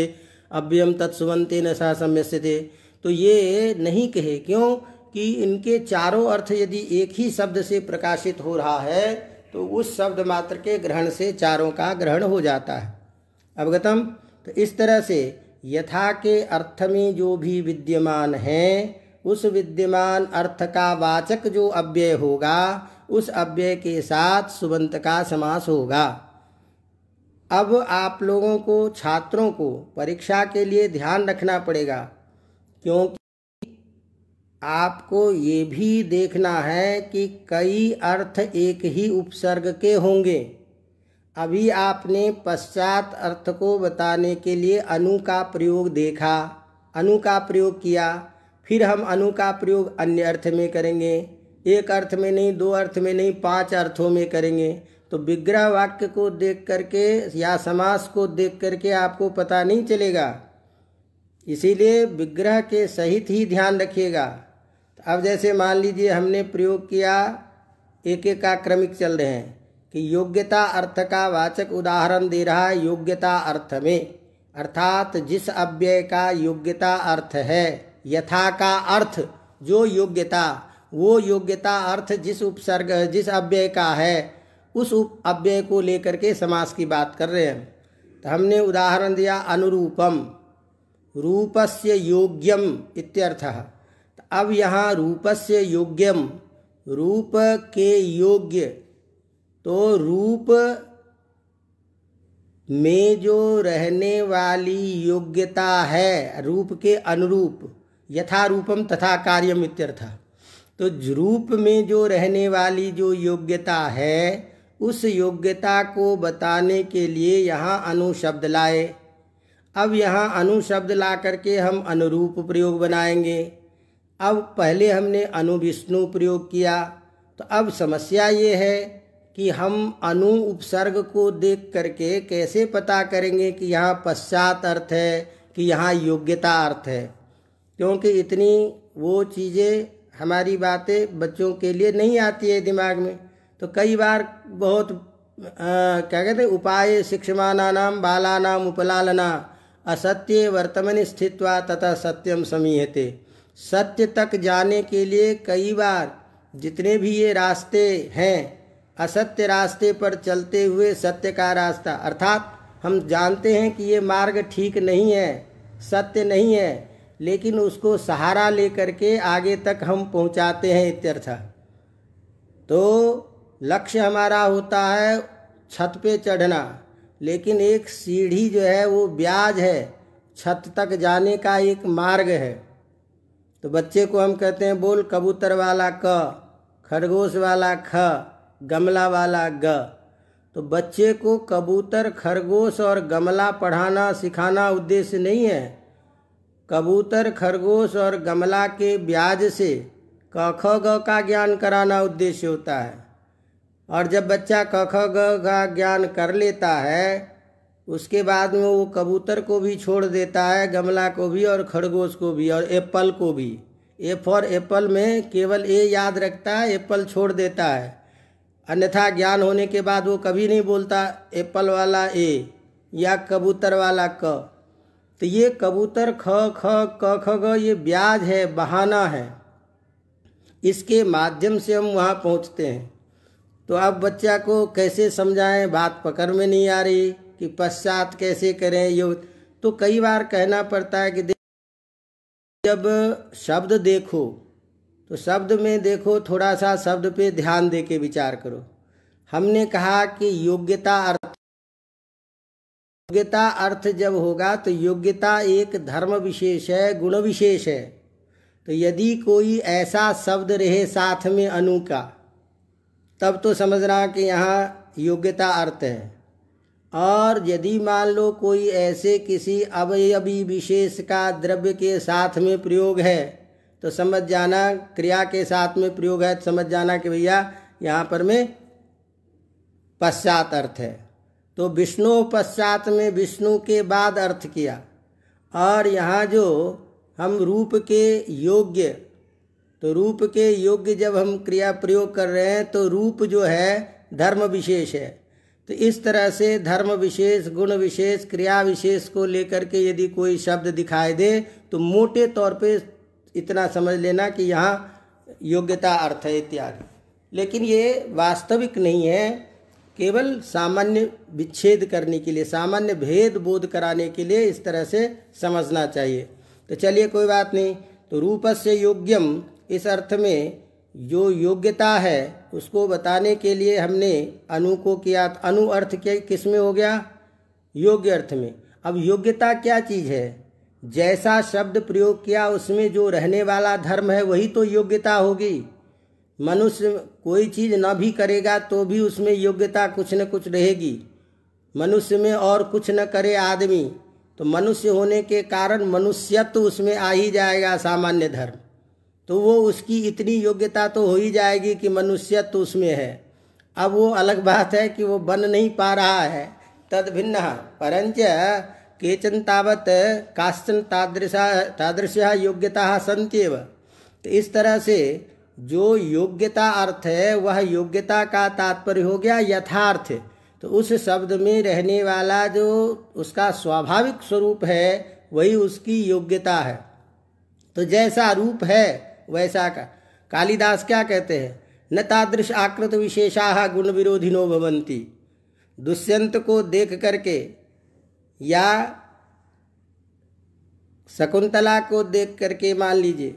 अव्ययम तत्सुवंते न सा सम्यस्यते। तो ये नहीं कहे, क्यों? कि इनके चारों अर्थ यदि एक ही शब्द से प्रकाशित हो रहा है तो उस शब्द मात्र के ग्रहण से चारों का ग्रहण हो जाता है। अवगतम तो इस तरह से यथा के अर्थ में जो भी विद्यमान है, उस विद्यमान अर्थ का वाचक जो अव्यय होगा उस अव्यय के साथ सुबंत का समास होगा। अब आप लोगों को, छात्रों को परीक्षा के लिए ध्यान रखना पड़ेगा, क्योंकि आपको ये भी देखना है कि कई अर्थ एक ही उपसर्ग के होंगे। अभी आपने पश्चात अर्थ को बताने के लिए अनु का प्रयोग देखा, अनु का प्रयोग किया, फिर हम अनु का प्रयोग अन्य अर्थ में करेंगे। एक अर्थ में नहीं, दो अर्थ में नहीं, पाँच अर्थों में करेंगे। तो विग्रह वाक्य को देख करके या समास को देख करके आपको पता नहीं चलेगा। इसीलिए विग्रह के सहित ही ध्यान रखिएगा। अब जैसे मान लीजिए हमने प्रयोग किया, एक एक का क्रमिक चल रहे हैं कि योग्यता अर्थ का वाचक उदाहरण दे रहा है योग्यता अर्थ में। अर्थात जिस अव्यय का योग्यता अर्थ है, यथा का अर्थ, जो योग्यता वो योग्यता अर्थ जिस उपसर्ग, जिस अव्यय का है, उस उप अव्यय को लेकर के समास की बात कर रहे हैं। तो हमने उदाहरण दिया अनुरूपम, रूपस्य योग्यम इत्यर्थः। अब यहाँ रूपस्य योग्यम, रूप के योग्य तो रूप में जो रहने वाली योग्यता है, रूप के अनुरूप यथा रूपम तथा कार्यम इत्यर्थ। तो रूप में जो रहने वाली जो योग्यता है, उस योग्यता को बताने के लिए यहाँ अनुशब्द लाए। अब यहाँ अनुशब्द ला करके हम अनुरूप प्रयोग बनाएँगे। अब पहले हमने अनुविष्णु प्रयोग किया। तो अब समस्या ये है कि हम अनु उपसर्ग को देख करके कैसे पता करेंगे कि यहाँ पश्चात अर्थ है, कि यहाँ योग्यता अर्थ है। क्योंकि इतनी वो चीज़ें हमारी बातें बच्चों के लिए नहीं आती है दिमाग में। तो कई बार बहुत आ, क्या कहते हैं उपाय शिक्षमाना नाम बाला नाम उपलालना असत्य वर्तमान स्थित्वा तथा सत्यम समीहते सत्य तक जाने के लिए कई बार जितने भी ये रास्ते हैं असत्य रास्ते पर चलते हुए सत्य का रास्ता अर्थात हम जानते हैं कि ये मार्ग ठीक नहीं है सत्य नहीं है लेकिन उसको सहारा लेकर के आगे तक हम पहुंचाते हैं इत्यर्थ। तो लक्ष्य हमारा होता है छत पे चढ़ना, लेकिन एक सीढ़ी जो है वो ब्याज है, छत तक जाने का एक मार्ग है। तो बच्चे को हम कहते हैं, बोल, कबूतर वाला क, खरगोश वाला ख, गमला वाला ग। तो बच्चे को कबूतर, खरगोश और गमला पढ़ाना, सिखाना उद्देश्य नहीं है। कबूतर, खरगोश और गमला के ब्याज से क ख ग का ज्ञान कराना उद्देश्य होता है। और जब बच्चा क ख ग का ज्ञान कर लेता है, उसके बाद में वो कबूतर को भी छोड़ देता है, गमला को भी और खरगोश को भी और एप्पल को भी। ए फॉर एप्पल में केवल ए याद रखता है, एप्पल छोड़ देता है। अन्यथा ज्ञान होने के बाद वो कभी नहीं बोलता, एप्पल वाला ए या कबूतर वाला क। तो ये कबूतर ख ख, क, ख, ग, ये ब्याज है, बहाना है। इसके माध्यम से हम वहाँ पहुँचते हैं। तो अब बच्चा को कैसे समझाएँ? बात पकड़ में नहीं आ रही कि पश्चात कैसे करें योग तो कई बार कहना पड़ता है कि जब शब्द देखो तो शब्द में देखो, थोड़ा सा शब्द पे ध्यान दे के विचार करो। हमने कहा कि योग्यता अर्थ योग्यता अर्थ जब होगा तो योग्यता एक धर्म विशेष है, गुण विशेष है। तो यदि कोई ऐसा शब्द रहे साथ में अनु का, तब तो समझना कि यहाँ योग्यता अर्थ है। और यदि मान लो कोई ऐसे किसी अवयवी विशेष का द्रव्य के साथ में प्रयोग है तो समझ जाना, क्रिया के साथ में प्रयोग है तो समझ जाना कि भैया यहाँ पर में पश्चात अर्थ है। तो विष्णु पश्चात में विष्णु के बाद अर्थ किया। और यहाँ जो हम रूप के योग्य तो रूप के योग्य जब हम क्रिया प्रयोग कर रहे हैं तो रूप जो है, धर्म विशेष है। तो इस तरह से धर्म विशेष, गुण विशेष, क्रिया विशेष को लेकर के यदि कोई शब्द दिखाई दे तो मोटे तौर पे इतना समझ लेना कि यहाँ योग्यता, अर्थ है इत्यादि। लेकिन ये वास्तविक नहीं है। केवल सामान्य विच्छेद करने के लिए, सामान्य भेद बोध कराने के लिए इस तरह से समझना चाहिए। तो चलिए, कोई बात नहीं। तो रूप से योग्यम, इस अर्थ में जो योग्यता है, उसको बताने के लिए हमने अनु को किया। अनु अर्थ क्या किसमें हो गया? योग्य अर्थ में। अब योग्यता क्या चीज़ है? जैसा शब्द प्रयोग किया, उसमें जो रहने वाला धर्म है, वही तो योग्यता होगी। मनुष्य कोई चीज़ न भी करेगा तो भी उसमें योग्यता कुछ न कुछ रहेगी। मनुष्य में और कुछ न करे आदमी तो मनुष्य होने के कारण मनुष्यत्व उसमें आ ही जाएगा, सामान्य धर्म। तो वो उसकी इतनी योग्यता तो हो ही जाएगी कि मनुष्यत्व उसमें है। अब वो अलग बात है कि वो बन नहीं पा रहा है। तद भिन्न परंच केचन तावत काश्चन तादृशा तादृश योग्यता सन्त्यव। तो इस तरह से जो योग्यता अर्थ है, वह योग्यता का तात्पर्य हो गया यथार्थ। तो उस शब्द में रहने वाला जो उसका स्वाभाविक स्वरूप है, वही उसकी योग्यता है। तो जैसा रूप है, वैसा का। कालिदास क्या कहते हैं? न तादृश आकृत विशेषा गुण विरोधिनो भवंती दुष्यंत को देख करके या शकुंतला को देख करके मान लीजिए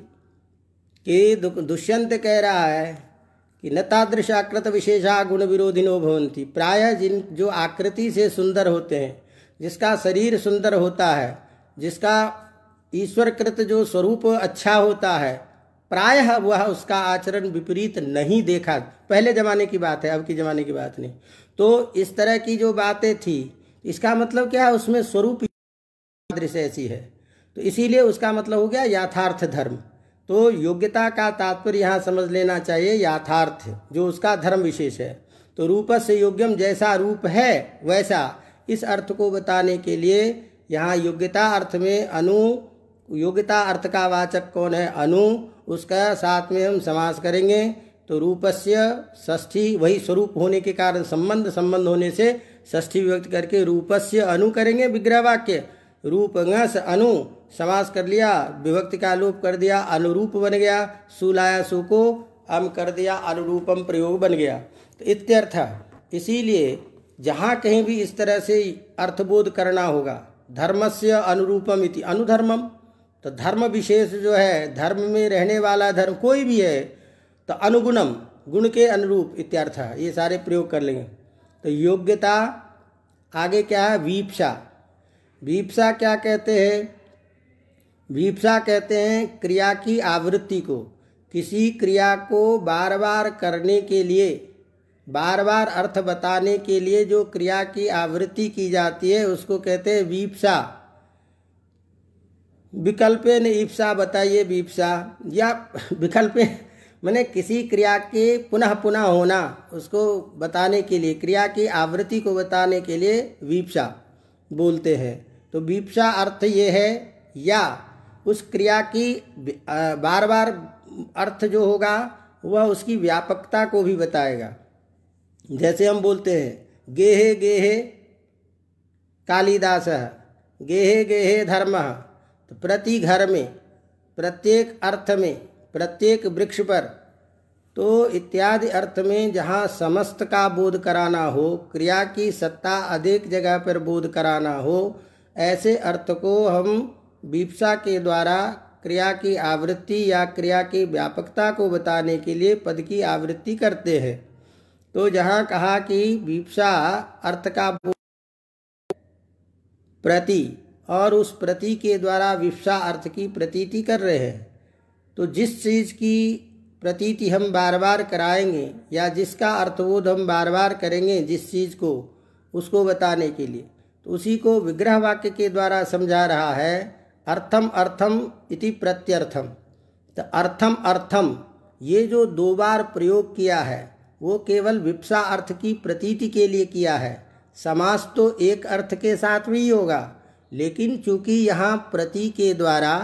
कि दुष्यंत कह रहा है कि न तादृश आकृत विशेषा गुण विरोधी विरोधिनो भवंती प्राय जिन जो आकृति से सुंदर होते हैं, जिसका शरीर सुंदर होता है, जिसका ईश्वरकृत जो स्वरूप अच्छा होता है, प्रायः वह उसका आचरण विपरीत नहीं देखा। पहले जमाने की बात है, अब के जमाने की बात नहीं। तो इस तरह की जो बातें थी, इसका मतलब क्या है? उसमें स्वरूप दृश्य ऐसी है। तो इसीलिए उसका मतलब हो गया यथार्थ धर्म। तो योग्यता का तात्पर्य यहाँ समझ लेना चाहिए, यथार्थ, जो उसका धर्म विशेष है। तो रूप से योग्यम जैसा रूप है, वैसा। इस अर्थ को बताने के लिए यहाँ योग्यता अर्थ में अनु, योग्यता अर्थ का वाचक कौन है? अनु, उसका साथ में हम समास करेंगे। तो रूपस्य षष्ठी, वही स्वरूप होने के कारण संबंध संबंध होने से षष्ठी व्यक्त करके रूपस्य अनु करेंगे विग्रह वाक्य। रूप अनु, समास कर लिया, विभक्ति का लोप कर दिया, अनुरूप बन गया, सुलाया सु को अम कर दिया, अनुरूपम प्रयोग बन गया। तो इत्यर्थ, इसीलिए जहाँ कहीं भी इस तरह से अर्थबोध करना होगा, धर्मस्य अनुरूपम इति अनुधर्मम। तो धर्म विशेष जो है, धर्म में रहने वाला धर्म कोई भी है तो अनुगुणम, गुण के अनुरूप इत्यर्थ, ये सारे प्रयोग कर लेंगे। तो योग्यता, आगे क्या है, वीपसा। वीपसा क्या कहते हैं? वीपसा कहते हैं क्रिया की आवृत्ति को। किसी क्रिया को बार बार करने के लिए बार बार अर्थ बताने के लिए जो क्रिया की आवृत्ति की जाती है, उसको कहते हैं वीपसा। विकल्पे ने ईप्सा बताइए, वीपसा। या विकल्पे, मैंने किसी क्रिया के पुनः पुनः होना, उसको बताने के लिए, क्रिया की आवृत्ति को बताने के लिए वीपसा बोलते हैं। तो वीपसा अर्थ ये है, या उस क्रिया की बार बार अर्थ जो होगा, वह उसकी व्यापकता को भी बताएगा। जैसे हम बोलते हैं, गेहे गेहे कालिदास, गेहे गेहे धर्म तो प्रति घर में, प्रत्येक अर्थ में, प्रत्येक वृक्ष पर तो इत्यादि अर्थ में जहाँ समस्त का बोध कराना हो, क्रिया की सत्ता अधिक जगह पर बोध कराना हो ऐसे अर्थ को हम विपसा के द्वारा क्रिया की आवृत्ति या क्रिया की व्यापकता को बताने के लिए पद की आवृत्ति करते हैं। तो जहाँ कहा कि विपसा अर्थ का प्रति और उस प्रति के द्वारा विप्सा अर्थ की प्रतीति कर रहे हैं। तो जिस चीज़ की प्रतीति हम बार बार कराएँगे या जिसका अर्थबोध हम बार बार करेंगे जिस चीज़ को, उसको बताने के लिए। तो उसी को विग्रह वाक्य के द्वारा समझा रहा है, अर्थम अर्थम इति प्रत्यर्थम। तो अर्थम अर्थम, ये जो दो बार प्रयोग किया है, वो केवल विप्सा अर्थ की प्रतीति के लिए किया है। समास तो एक अर्थ के साथ भी होगा, लेकिन चूँकि यहाँ प्रति के द्वारा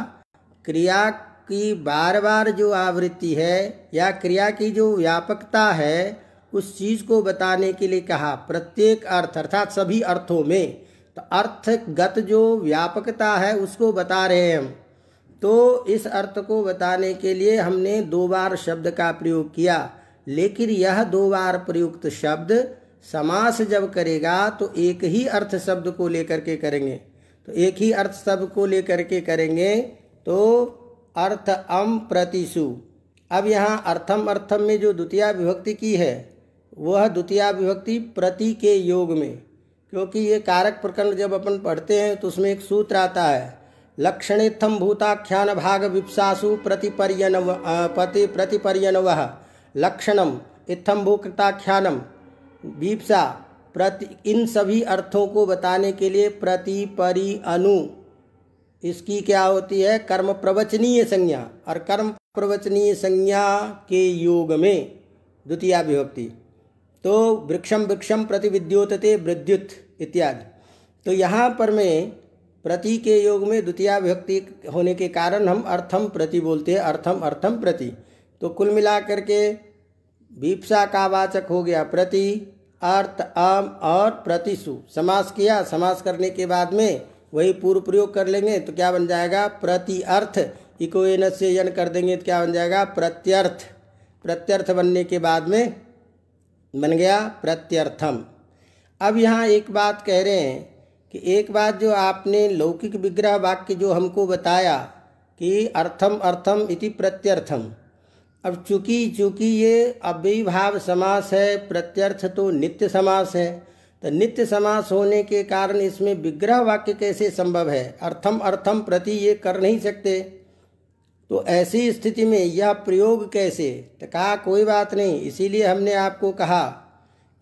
क्रिया की बार बार जो आवृत्ति है या क्रिया की जो व्यापकता है, उस चीज़ को बताने के लिए कहा, प्रत्येक अर्थ अर्थात सभी अर्थों में तो अर्थगत जो व्यापकता है, उसको बता रहे हैं तो इस अर्थ को बताने के लिए हमने दो बार शब्द का प्रयोग किया। लेकिन यह दो बार प्रयुक्त शब्द समास जब करेगा तो एक ही अर्थ शब्द को लेकर के करेंगे। तो एक ही अर्थ शब्द को लेकर के करेंगे तो अर्थ अम प्रतिशु अब यहाँ अर्थम अर्थम में जो द्वितीय विभक्ति की है, वह द्वितीय विभक्ति प्रति के योग में। क्योंकि ये कारक प्रकरण जब अपन पढ़ते हैं तो उसमें एक सूत्र आता है लक्षणेत्थम भूताख्यान भाग विप्सासु प्रतिपर्यन पति प्रतिपर्यन वह लक्षणम इत्थम भूकृताख्यानम, विप्सा, प्रति, इन सभी अर्थों को बताने के लिए प्रति परि अनु इसकी क्या होती है? कर्म प्रवचनीय संज्ञा, और कर्म प्रवचनीय संज्ञा के योग में द्वितीय विभक्ति तो वृक्षम वृक्षम प्रति विद्योतते वृद्युत इत्यादि। तो यहाँ पर मैं प्रति के योग में द्वितीय विभक्ति होने के कारण हम अर्थम प्रति बोलते हैं अर्थम अर्थम प्रति। तो कुल मिला करके भीपसा का वाचक हो गया प्रति अर्थ अम और प्रतिशु समास किया, समास करने के बाद में वही पूर्व प्रयोग कर लेंगे तो क्या बन जाएगा? प्रति अर्थ। इको एन से यन कर देंगे तो क्या बन जाएगा? प्रत्यर्थ। प्रत्यर्थ बनने के बाद में बन गया प्रत्यर्थम। अब यहाँ एक बात कह रहे हैं कि एक बात जो आपने लौकिक विग्रह वाक्य जो हमको बताया कि अर्थम अर्थम इति प्रत्यर्थम। अब चूँकि चूँकि ये अव्ययीभाव समास है, प्रत्यर्थ तो नित्य समास है तो नित्य समास होने के कारण इसमें विग्रह वाक्य कैसे संभव है? अर्थम अर्थम प्रति ये कर नहीं सकते। तो ऐसी स्थिति में यह प्रयोग कैसे? तो कहा, कोई बात नहीं। इसीलिए हमने आपको कहा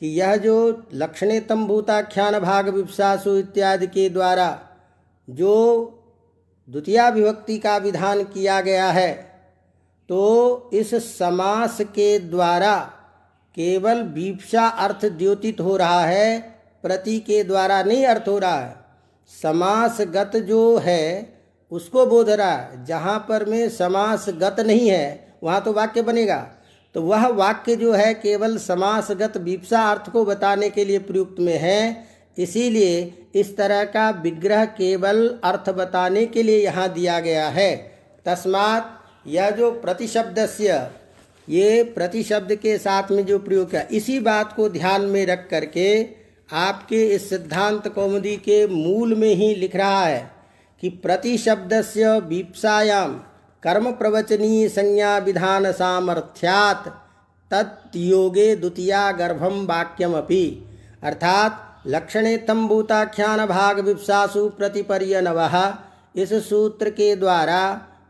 कि यह जो लक्षणे तम्भूताख्यान भाग विप्सासु इत्यादि के द्वारा जो द्वितीय विभक्ति का विधान किया गया है तो इस समास के द्वारा केवल बीपसा अर्थ द्योतित हो रहा है, प्रति के द्वारा नहीं अर्थ हो रहा है। समासगत जो है उसको बोध रहा जहाँ पर में समासगत नहीं है, वहाँ तो वाक्य बनेगा। तो वह वाक्य जो है केवल समासगत बीपसा अर्थ को बताने के लिए प्रयुक्त में है, इसीलिए इस तरह का विग्रह केवल अर्थ बताने के लिए यहाँ दिया गया है। तस्मात यह जो प्रतिशब्द ये प्रतिशब्द के साथ में जो प्रयोग किया इसी बात को ध्यान में रख करके आपके इस सिद्धांत कौमुदी के मूल में ही लिख रहा है। कि प्रतिशब्द से वीप्सायाम कर्म प्रवचनीय संज्ञा विधान सामर्थ्यात तत्योगे द्वितीया गर्भम वाक्यमपि। अर्थात लक्षणे तम्बूताख्यान भाग विप्सासु प्रतिपर्य नव इस सूत्र के द्वारा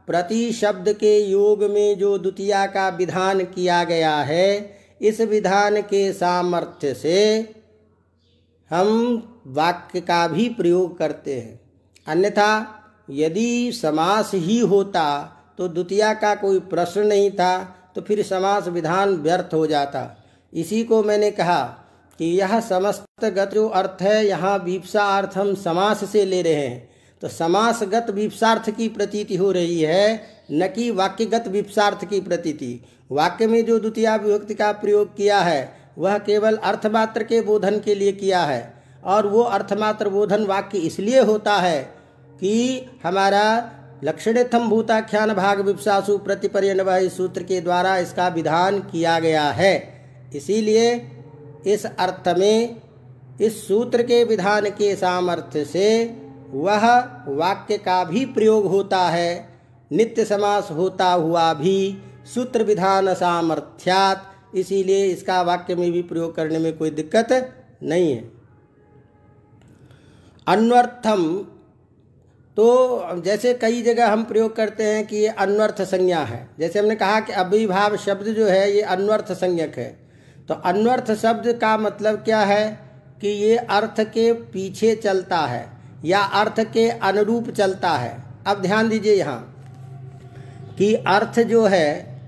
प्रति शब्द के योग में जो द्वितीया का विधान किया गया है, इस विधान के सामर्थ्य से हम वाक्य का भी प्रयोग करते हैं। अन्यथा यदि समास ही होता तो द्वितीया का कोई प्रश्न नहीं था तो फिर समास विधान व्यर्थ हो जाता। इसी को मैंने कहा कि यह समस्त गत जो अर्थ है, यहाँ विप्सा अर्थ हम समास से ले रहे हैं। तो समासगत विप्सार्थ की प्रतीति हो रही है, न कि वाक्यगत विप्सार्थ की प्रतीति। वाक्य में जो द्वितीय विभक्ति का प्रयोग किया है, वह केवल अर्थमात्र के बोधन के लिए किया है, और वो अर्थमात्र बोधन वाक्य इसलिए होता है कि हमारा लक्षणेथम भूताख्यान भाग विप्सासु प्रतिपर्यन सूत्र के द्वारा इसका विधान किया गया है। इसीलिए इस अर्थ में इस सूत्र के विधान के सामर्थ्य से वह वाक्य का भी प्रयोग होता है, नित्य समास होता हुआ भी सूत्र विधान सामर्थ्यात। इसीलिए इसका वाक्य में भी प्रयोग करने में कोई दिक्कत नहीं है। अन्वर्थम तो जैसे कई जगह हम प्रयोग करते हैं कि ये अन्वर्थ संज्ञा है। जैसे हमने कहा कि अभिभाव शब्द जो है, ये अन्वर्थ संज्ञक है। तो अन्वर्थ शब्द का मतलब क्या है कि ये अर्थ के पीछे चलता है या अर्थ के अनुरूप चलता है। अब ध्यान दीजिए यहाँ कि अर्थ जो है,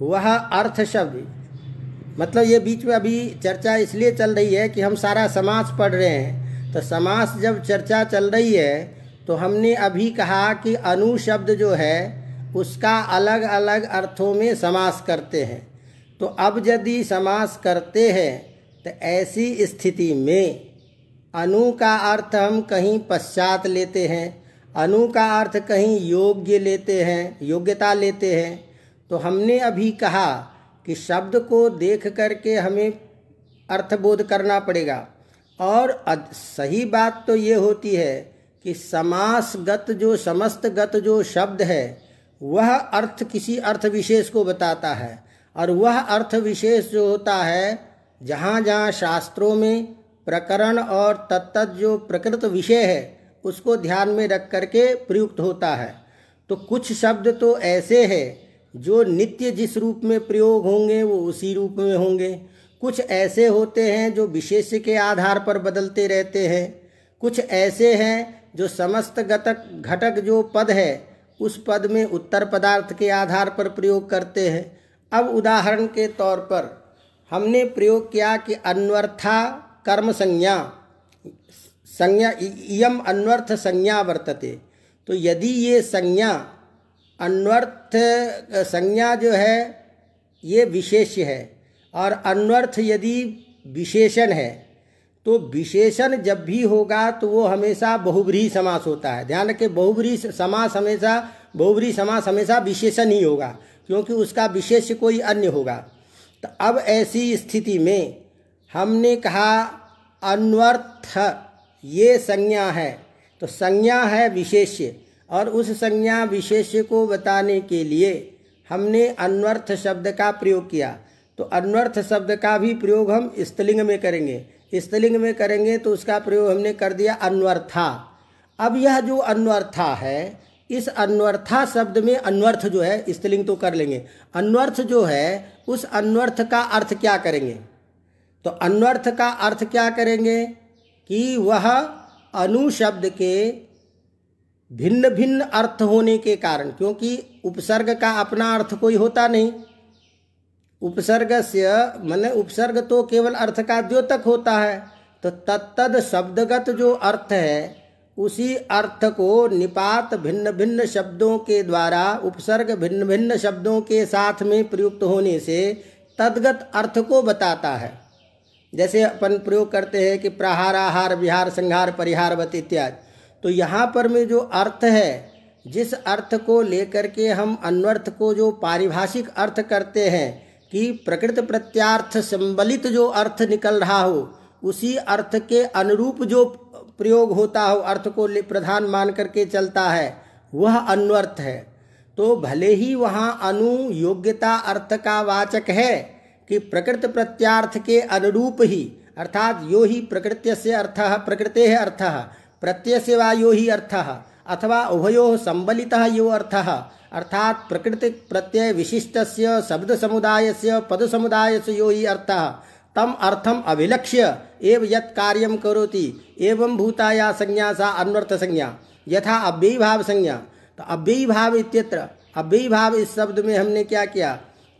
वह अर्थ शब्द मतलब ये बीच में अभी चर्चा इसलिए चल रही है कि हम सारा समास पढ़ रहे हैं। तो समास जब चर्चा चल रही है तो हमने अभी कहा कि अनु शब्द जो है, उसका अलग अलग अर्थों में समास करते हैं। तो अब यदि समास करते हैं तो ऐसी स्थिति में अनु का अर्थ हम कहीं पश्चात लेते हैं, अनु का अर्थ कहीं योग्य लेते हैं, योग्यता लेते हैं। तो हमने अभी कहा कि शब्द को देख करके हमें अर्थबोध करना पड़ेगा। और सही बात तो ये होती है कि समासगत जो समस्त गत जो शब्द है, वह अर्थ किसी अर्थ विशेष को बताता है। और वह अर्थ विशेष जो होता है, जहाँ जहाँ शास्त्रों में प्रकरण और तत्त जो प्रकृत विषय है, उसको ध्यान में रख करके प्रयुक्त होता है। तो कुछ शब्द तो ऐसे हैं, जो नित्य जिस रूप में प्रयोग होंगे, वो उसी रूप में होंगे। कुछ ऐसे होते हैं, जो विशेष के आधार पर बदलते रहते हैं। कुछ ऐसे हैं जो समस्त घटक घटक जो पद है, उस पद में उत्तर पदार्थ के आधार पर प्रयोग करते हैं। अब उदाहरण के तौर पर, हमने प्रयोग किया कि अन्वर्था कर्म संज्ञा संज्ञा इयम अन्वर्थ संज्ञा वर्तते। तो यदि ये संज्ञा, अन्वर्थ, संज्ञा जो है, ये विशेष्य है, और अन्वर्थ यदि विशेषण है तो विशेषण जब भी होगा तो वो हमेशा बहुब्री समास होता है। ध्यान रखें बहुब्री समास हमेशा बहुब्री समास हमेशा विशेषण ही होगा, क्योंकि उसका विशेष कोई अन्य होगा। तो अब ऐसी स्थिति में हमने कहा, अन्वर्थ ये संज्ञा है। तो संज्ञा है विशेष्य और उस संज्ञा विशेष्य को बताने के लिए हमने अन्वर्थ शब्द का प्रयोग किया। तो अन्वर्थ शब्द का भी प्रयोग हम स्त्रीलिंग में करेंगे। स्त्रीलिंग में करेंगे तो उसका प्रयोग हमने कर दिया अन्वर्था। अब यह जो अन्वर्था है, इस अन्वर्था शब्द में अन्वर्थ जो है, स्त्रीलिंग तो कर लेंगे। अन्वर्थ जो है, उस अन्वर्थ का अर्थ क्या करेंगे? तो अन्वर्थ का अर्थ क्या करेंगे कि वह अनु शब्द के भिन्न भिन्न अर्थ होने के कारण, क्योंकि उपसर्ग का अपना अर्थ कोई होता नहीं। उपसर्ग से मैंने उपसर्ग तो केवल अर्थ का द्योतक होता है तो तत्तद शब्दगत जो अर्थ है, उसी अर्थ को निपात भिन्न भिन्न शब्दों के द्वारा, उपसर्ग भिन्न भिन्न शब्दों के साथ में प्रयुक्त होने से तदगत अर्थ को बताता है। जैसे अपन प्रयोग करते हैं कि प्रहार, आहार, विहार, संहार परिहारवत इत्यादि। तो यहाँ पर में जो अर्थ है, जिस अर्थ को लेकर के हम अन्वर्थ को जो पारिभाषिक अर्थ करते हैं कि प्रकृत प्रत्यार्थ संबलित जो अर्थ निकल रहा हो, उसी अर्थ के अनुरूप जो प्रयोग होता हो, अर्थ को प्रधान मान करके चलता है, वह अन्वर्थ है। तो भले ही वहाँ अनु योग्यता अर्थ का वाचक है कि प्रकृत प्रत्यार्थ के अनुरूप ही, अर्थात यो ही प्रकृत्य से अर्थ प्रकृते है अर्थ प्रत्यय से वा यो ही अर्थ, अथवा उभयो संबलिता यो अर्थ अर्थात प्रकृति प्रत्यय विशिष्ट शब्द समुदाय से पद समुदाय से यो ही अर्थ। तम अर्थम अभिलक्ष्य एव यत् कार्यम करोति, एवं भूताया संज्ञा सा अन्वर्थ संज्ञा यथा अव्ययी भाव संज्ञा तो अव्ययी भाव इत्यत्र अव्ययी भाव इस शब्द में हमने क्या किया?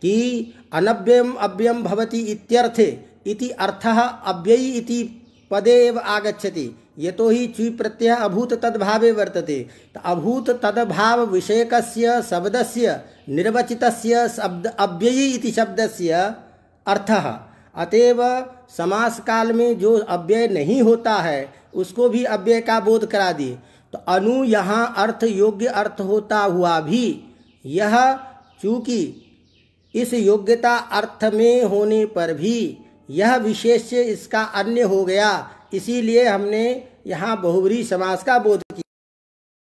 कि अनव्ययम अव्ययम भवति इत्यर्थे, इति अर्थः अव्ययी इति पदे एव आगच्छति। यतो ही चुई प्रत्यय अभूत तद्भावे वर्तते। तो अभूत तद्भाव विषयकस्य शब्दस्य निर्वचितस्य शब्द अव्ययी इति शब्दस्य अर्थः। अतएव समास काल में जो अव्यय नहीं होता है, उसको भी अव्यय का बोध करा दिए तो अनु यहाँ अर्थ योग्य अर्थ होता हुआ भी यह चूँकि इस योग्यता अर्थ में होने पर भी यह विशेष इसका अन्य हो गया। इसीलिए हमने यहाँ बहुवरी समास का बोध किया।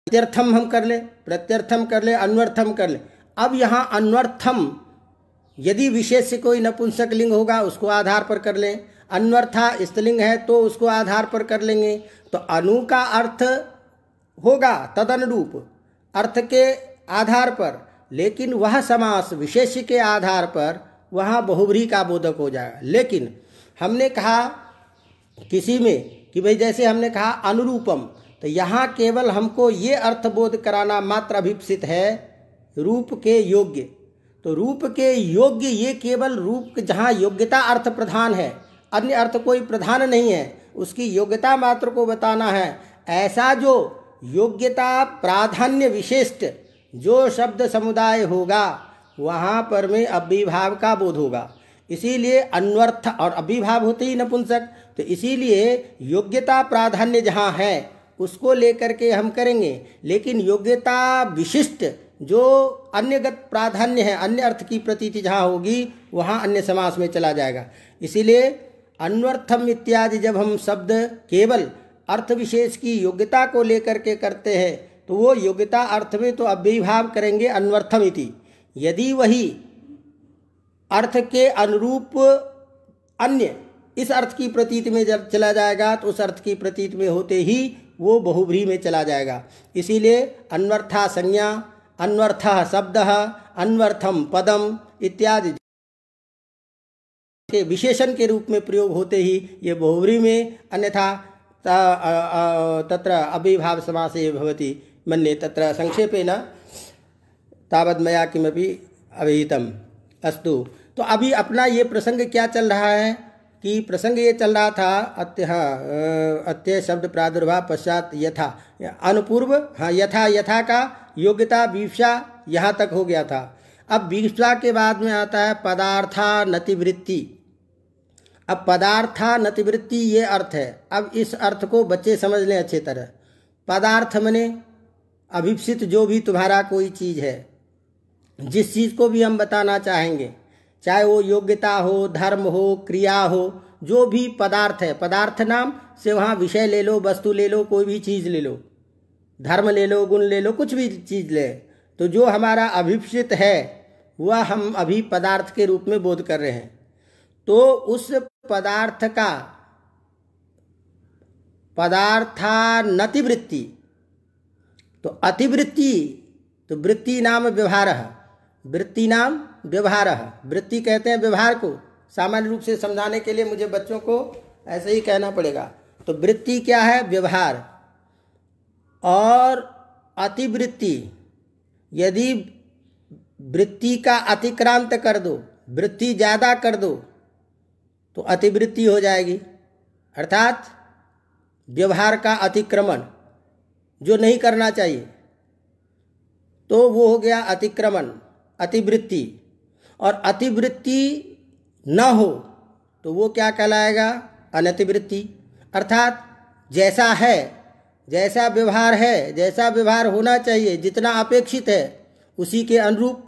प्रत्यर्थम हम कर ले, प्रत्यर्थम कर ले, अन्वर्थम कर ले। अब यहाँ अन्वर्थम, यदि विशेष से कोई नपुंसक लिंग होगा, उसको आधार पर कर लें। अन्वर्था स्त्रीलिंग है तो उसको आधार पर कर लेंगे। तो अनु का अर्थ होगा तदनुरूप, अर्थ के आधार पर। लेकिन वह समास विशेष के आधार पर वहाँ बहुब्री का बोधक हो जाएगा। लेकिन हमने कहा किसी में कि भाई जैसे हमने कहा अनुरूपम तो यहाँ केवल हमको ये अर्थ बोध कराना मात्र अभिप्सित है, रूप के योग्य। तो रूप के योग्य ये केवल रूप जहाँ योग्यता अर्थ प्रधान है, अन्य अर्थ कोई प्रधान नहीं है, उसकी योग्यता मात्र को बताना है। ऐसा जो योग्यता प्राधान्य विशिष्ट, जो शब्द समुदाय होगा वहाँ पर में अभिभाव का बोध होगा। इसीलिए अन्वर्थ और अभिभाव होते ही नपुंसक तो इसीलिए योग्यता प्राधान्य जहाँ है, उसको लेकर के हम करेंगे। लेकिन योग्यता विशिष्ट, जो अन्यगत प्राधान्य है, अन्य अर्थ की प्रतीति जहाँ होगी, वहाँ अन्य समास में चला जाएगा। इसीलिए अन्वर्थम इत्यादि जब हम शब्द केवल अर्थ विशेष की योग्यता को लेकर के करते हैं तो वो योग्यता अर्थ में तो अभिभाव करेंगे अन्वर्थम इति। यदि वही अर्थ के अनुरूप अन्य इस अर्थ की प्रतीत में जब चला जाएगा तो उस अर्थ की प्रतीत में होते ही वो बहुभ्री में चला जाएगा। इसीलिए अन्वर्था संज्ञा, अन्वर्थ शब्द अन्वर्थम पदम इत्यादि के विशेषण के रूप में प्रयोग होते ही ये बहुव्री में अन्यथा तत्र अभिभाव समासे भवति। मन्ये तत्र संक्षेपेण तावद् मया किमपि अभिहितम अस्तु। तो अभी अपना ये प्रसंग क्या चल रहा है? कि प्रसंग ये चल रहा था अत्य हाँ अत्य शब्द प्रादुर्भाव पश्चात यथा। अनुपूर्व हाँ यथा यथा का योग्यता विवशा यहाँ तक हो गया था। अब विवशा के बाद में आता है पदार्था नतिवृत्ति अब पदार्था नतिवृत्ति ये अर्थ है। अब इस अर्थ को बच्चे समझ लें अच्छे तरह। पदार्थ मने अभिप्सित जो भी तुम्हारा कोई चीज़ है। जिस चीज़ को भी हम बताना चाहेंगे, चाहे वो योग्यता हो, धर्म हो, क्रिया हो, जो भी पदार्थ है, पदार्थ नाम से वहाँ विषय ले लो, वस्तु ले लो, कोई भी चीज़ ले लो, धर्म ले लो, गुण ले लो, कुछ भी चीज़ ले तो जो हमारा अभिप्सित है, वह हम अभी पदार्थ के रूप में बोध कर रहे हैं। तो उस पदार्थ का पदार्थानतिवृत्ति तो अतिवृत्ति तो वृत्ति नाम व्यवहार वृत्ति नाम व्यवहार। वृत्ति कहते हैं व्यवहार को। सामान्य रूप से समझाने के लिए मुझे बच्चों को ऐसे ही कहना पड़ेगा। तो वृत्ति क्या है? व्यवहार। और अतिवृत्ति। यदि वृत्ति का अतिक्रांत कर दो, वृत्ति ज़्यादा कर दो तो अतिवृत्ति हो जाएगी। अर्थात व्यवहार का अतिक्रमण जो नहीं करना चाहिए तो वो हो गया अतिक्रमण। अतिवृत्ति। और अतिवृत्ति न हो तो वो क्या कहलाएगा? अनतिवृत्ति। अर्थात जैसा है, जैसा व्यवहार है, जैसा व्यवहार होना चाहिए, जितना अपेक्षित है, उसी के अनुरूप।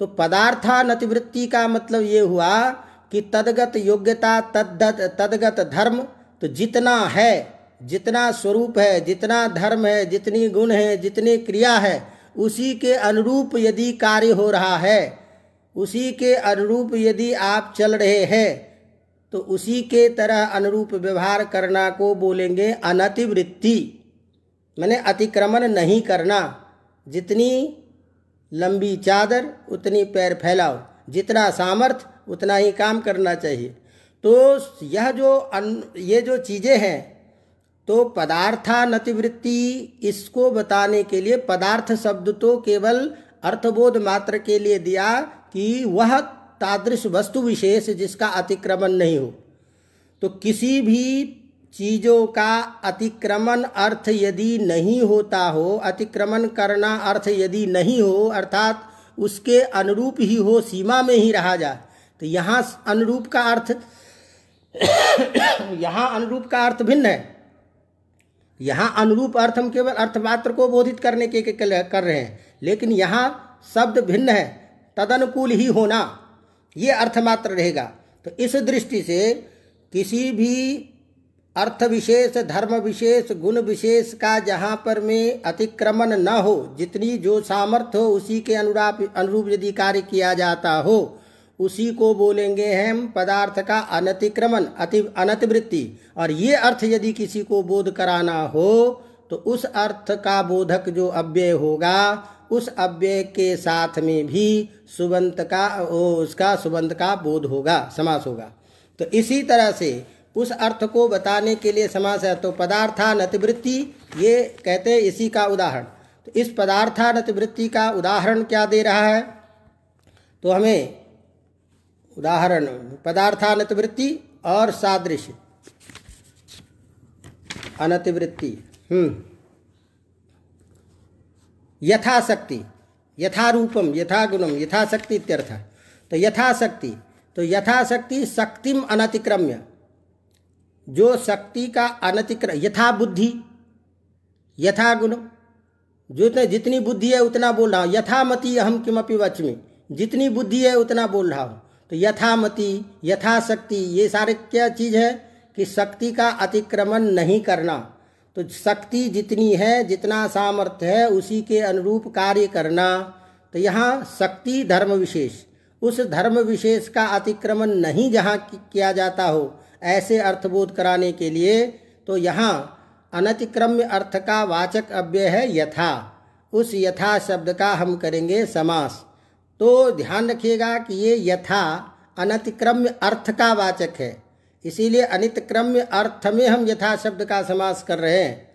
तो पदार्थानतिवृत्ति का मतलब ये हुआ कि तदगत योग्यता, तद्गत, तदगत धर्म तो जितना है, जितना स्वरूप है, जितना धर्म है, जितनी गुण है, जितनी क्रिया है उसी के अनुरूप यदि कार्य हो रहा है उसी के अनुरूप यदि आप चल रहे हैं तो उसी के तरह अनुरूप व्यवहार करना को बोलेंगे अनतिवृत्ति। मैंने अतिक्रमण नहीं करना। जितनी लंबी चादर उतनी पैर फैलाओ। जितना सामर्थ्य उतना ही काम करना चाहिए। तो यह जो अन, ये जो चीज़ें हैं तो पदार्थानतिवृत्ति इसको बताने के लिए पदार्थ शब्द तो केवल अर्थबोध मात्र के लिए दिया कि वह तादृश वस्तु विशेष जिसका अतिक्रमण नहीं हो। तो किसी भी चीज़ों का अतिक्रमण अर्थ यदि नहीं होता हो, अतिक्रमण करना अर्थ यदि नहीं हो, अर्थात उसके अनुरूप ही हो, सीमा में ही रहा जाए तो यहाँ अनुरूप का अर्थ, यहाँ अनुरूप का अर्थ भिन्न है। यहाँ अनुरूप अर्थ हम केवल अर्थमात्र को बोधित करने के कर रहे हैं, लेकिन यहाँ शब्द भिन्न है, तदनुकूल ही होना, ये अर्थमात्र रहेगा। तो इस दृष्टि से किसी भी अर्थ विशेष, धर्म विशेष, गुण विशेष का जहाँ पर में अतिक्रमण न हो, जितनी जो सामर्थ्य हो, उसी के अनुराप, अनुरूप यदि कार्य किया जाता हो उसी को बोलेंगे हम पदार्थ का अनतिक्रमण, अति, अनतिवृत्ति। और ये अर्थ यदि किसी को बोध कराना हो तो उस अर्थ का बोधक जो अव्यय होगा, उस अव्यय के साथ में भी सुबंत का उसका सुबंत का बोध होगा, समास होगा। तो इसी तरह से उस अर्थ को बताने के लिए समास है तो पदार्थानतिवृत्ति, ये कहते हैं इसी का उदाहरण। तो इस पदार्थानतिवृत्ति का उदाहरण क्या दे रहा है? तो हमें उदाहरण, पदार्थानतिवृत्ति और सादृश्य। अनतिवृत्ति हम्म। यथाशक्ति, यथारूपम, यथागुणम, यथाशक्ति इत्यर्थ। तो यथाशक्ति तो यथाशक्ति शक्तिम अनतिक्रम्य। जो शक्ति का अनतिक्र यथा बुद्धि यथा गुण जो जितनी बुद्धि है उतना बोल रहा हूँ। यथामति अहम किमपि वचमी, जितनी बुद्धि है उतना बोल रहा हूँ। तो यथामति, यथाशक्ति, ये सारे क्या चीज़ है कि शक्ति का अतिक्रमण नहीं करना। तो शक्ति जितनी है, जितना सामर्थ्य है, उसी के अनुरूप कार्य करना। तो यहाँ शक्ति धर्म विशेष। उस धर्म विशेष का अतिक्रमण नहीं जहाँ किया जाता हो, ऐसे अर्थबोध कराने के लिए तो यहाँ अनतिक्रम्य अर्थ का वाचक अव्यय है यथा। उस यथा शब्द का हम करेंगे समास। तो ध्यान रखिएगा कि ये यथा अनतिक्रम्य अर्थ का वाचक है। इसीलिए अनितक्रम्य अर्थ में हम यथा शब्द का समास कर रहे हैं।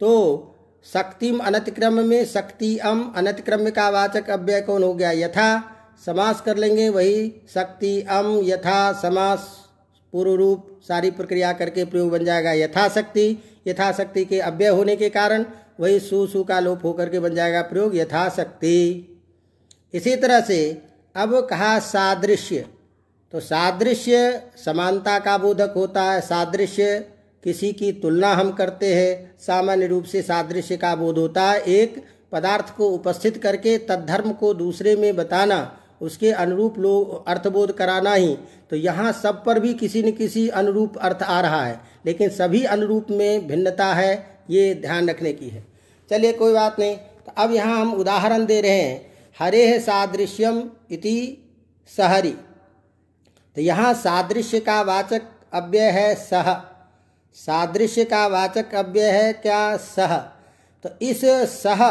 तो शक्तिम अनतिक्रम में शक्ति अम, अनतिक्रम्य का वाचक अव्यय कौन हो गया? यथा समास कर लेंगे वही शक्ति अम, यथा समास पूर्व रूप सारी प्रक्रिया करके प्रयोग बन जाएगा। यथाशक्ति यथाशक्ति के अव्यय होने के कारण वही सु का लोप होकर के बन जाएगा प्रयोग। यथाशक्ति इसी तरह से अब कहा सादृश्य। तो सादृश्य समानता का बोधक होता है। सादृश्य किसी की तुलना हम करते हैं। सामान्य रूप से सादृश्य का बोध होता है। एक पदार्थ को उपस्थित करके तद्धर्म को दूसरे में बताना, उसके अनुरूप लोग अर्थबोध कराना ही। तो यहाँ सब पर भी किसी न किसी अनुरूप अर्थ आ रहा है। लेकिन सभी अनुरूप में भिन्नता है, ये ध्यान रखने की है। चलिए, कोई बात नहीं। तो अब यहाँ हम उदाहरण दे रहे हैं। हरे सादृश्यम इति सहरी। तो यहाँ सादृश्य का वाचक अव्यय है सह। सादृश्य का वाचक अव्यय है क्या सह? तो इस सह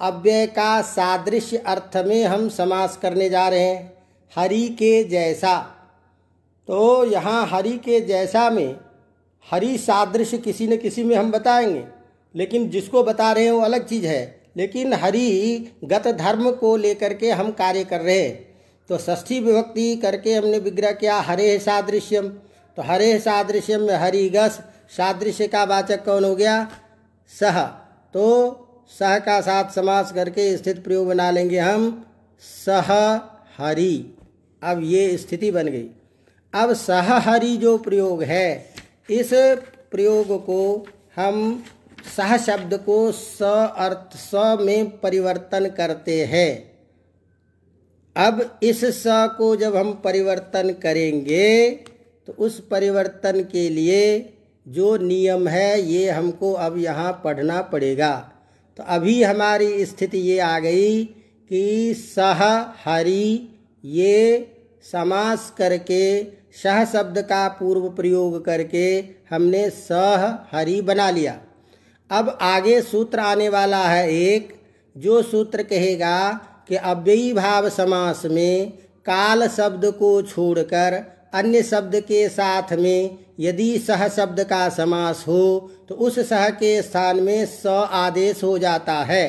अव्यय का सादृश्य अर्थ में हम समास करने जा रहे हैं, हरि के जैसा। तो यहाँ हरि के जैसा में हरि सादृश्य किसी न किसी में हम बताएँगे, लेकिन जिसको बता रहे हैं वो अलग चीज़ है। लेकिन हरि गत धर्म को लेकर के हम कार्य कर रहे हैं। तो षष्ठी विभक्ति करके हमने विग्रह किया, हरे सादृश्यम। तो हरे सादृश्यम में हरिगस सादृश्य का वाचक कौन हो गया? सह। तो सह का साथ समास करके स्थित प्रयोग बना लेंगे हम। सह हरि। अब ये स्थिति बन गई। अब सह हरि जो प्रयोग है, इस प्रयोग को हम सह शब्द को स अर्थ स में परिवर्तन करते हैं। अब इस स को जब हम परिवर्तन करेंगे तो उस परिवर्तन के लिए जो नियम है, ये हमको अब यहाँ पढ़ना पड़ेगा। तो अभी हमारी स्थिति ये आ गई कि सह, हरि, ये समास करके, सह शब्द का पूर्व प्रयोग करके हमने सह, हरि बना लिया। अब आगे सूत्र आने वाला है एक, जो सूत्र कहेगा कि अव्ययी भाव समास में काल शब्द को छोड़कर अन्य शब्द के साथ में यदि सह शब्द का समास हो तो उस सह के स्थान में स आदेश हो जाता है।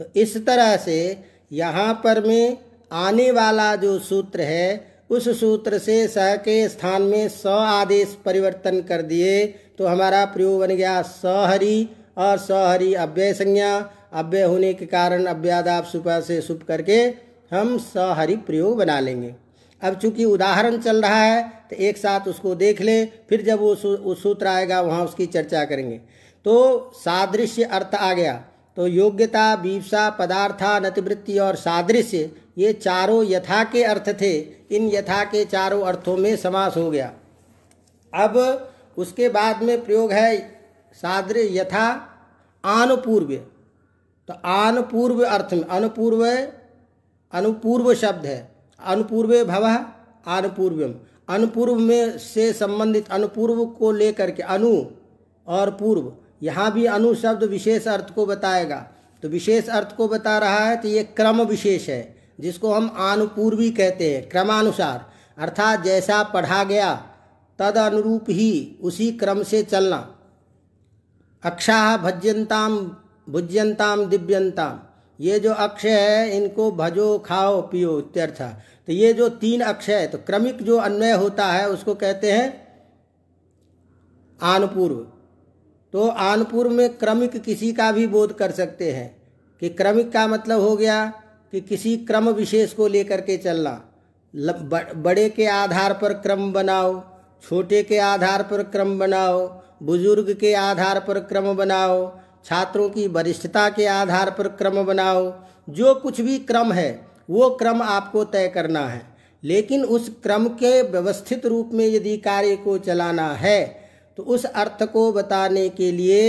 तो इस तरह से यहाँ पर में आने वाला जो सूत्र है, उस सूत्र से सह के स्थान में स आदेश परिवर्तन कर दिए तो हमारा प्रयोग बन गया सहरी और सहरी अव्यय संज्ञा। अव्यय होने के कारण अव्यादाप सुपा से सुप करके हम सहरि प्रयोग बना लेंगे। अब चूँकि उदाहरण चल रहा है तो एक साथ उसको देख लें, फिर जब वो सूत्र आएगा, वहाँ उसकी चर्चा करेंगे। तो सादृश्य अर्थ आ गया। तो योग्यता बीपसा पदार्था, नतिवृत्ति और सादृश्य, ये चारों यथा के अर्थ थे। इन यथा के चारों अर्थों में समास हो गया। अब उसके बाद में प्रयोग है सादृ यथा आनुपूर्व। तो अनुपूर्व अर्थ में, अनुपूर्व अनुपूर्व शब्द है। अनुपूर्व भव अनुपूर्वम अनुपूर्व में से संबंधित अनुपूर्व को लेकर के अनु और पूर्व। यहाँ भी अनु शब्द विशेष अर्थ को बताएगा। तो विशेष अर्थ को बता रहा है तो ये क्रम विशेष है, जिसको हम अनुपूर्वी कहते हैं, क्रमानुसार। अर्थात जैसा पढ़ा गया तद अनुरूप ही उसी क्रम से चलना। अक्षा भज्यंताम भुज्यंताम दिव्यंताम ये जो अक्षय है, इनको भजो, खाओ, पियो इत्यर्थ। तो ये जो तीन अक्षय है तो क्रमिक जो अन्वय होता है, उसको कहते हैं आनपूर्व। तो आनपूर्व में क्रमिक किसी का भी बोध कर सकते हैं। कि क्रमिक का मतलब हो गया कि किसी क्रम विशेष को लेकर के चलना। बड़े के आधार पर क्रम बनाओ, छोटे के आधार पर क्रम बनाओ बुज़ुर्ग के आधार पर क्रम बनाओ, छात्रों की वरिष्ठता के आधार पर क्रम बनाओ। जो कुछ भी क्रम है, वो क्रम आपको तय करना है। लेकिन उस क्रम के व्यवस्थित रूप में यदि कार्य को चलाना है तो उस अर्थ को बताने के लिए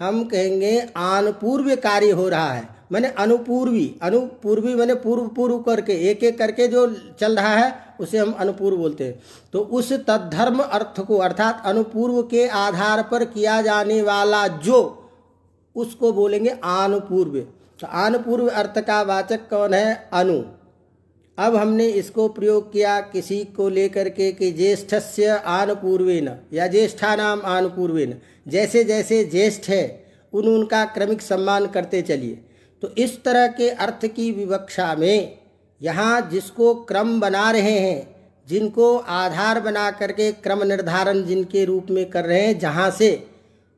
हम कहेंगे, आन पूर्व कार्य हो रहा है। मैंने अनुपूर्वी अनुपूर्वी मैंने पूर्व पूर्व करके एक एक करके जो चल रहा है, उसे हम अनुपूर्व बोलते हैं। तो उस तद्धर्म अर्थ को, अर्थात अनुपूर्व के आधार पर किया जाने वाला जो, उसको बोलेंगे आनुपूर्व। तो आनुपूर्व अर्थ का वाचक कौन है? अनु। अब हमने इसको प्रयोग किया किसी को लेकर के कि ज्येष्ठस्य आनुपूर्वेन, या ज्येष्ठा नाम आनुपूर्वेन। जैसे जैसे ज्येष्ठ है, उन उनका क्रमिक सम्मान करते चलिए। तो इस तरह के अर्थ की विवक्षा में यहाँ जिसको क्रम बना रहे हैं, जिनको आधार बना करके क्रम निर्धारण जिनके रूप में कर रहे हैं, जहाँ से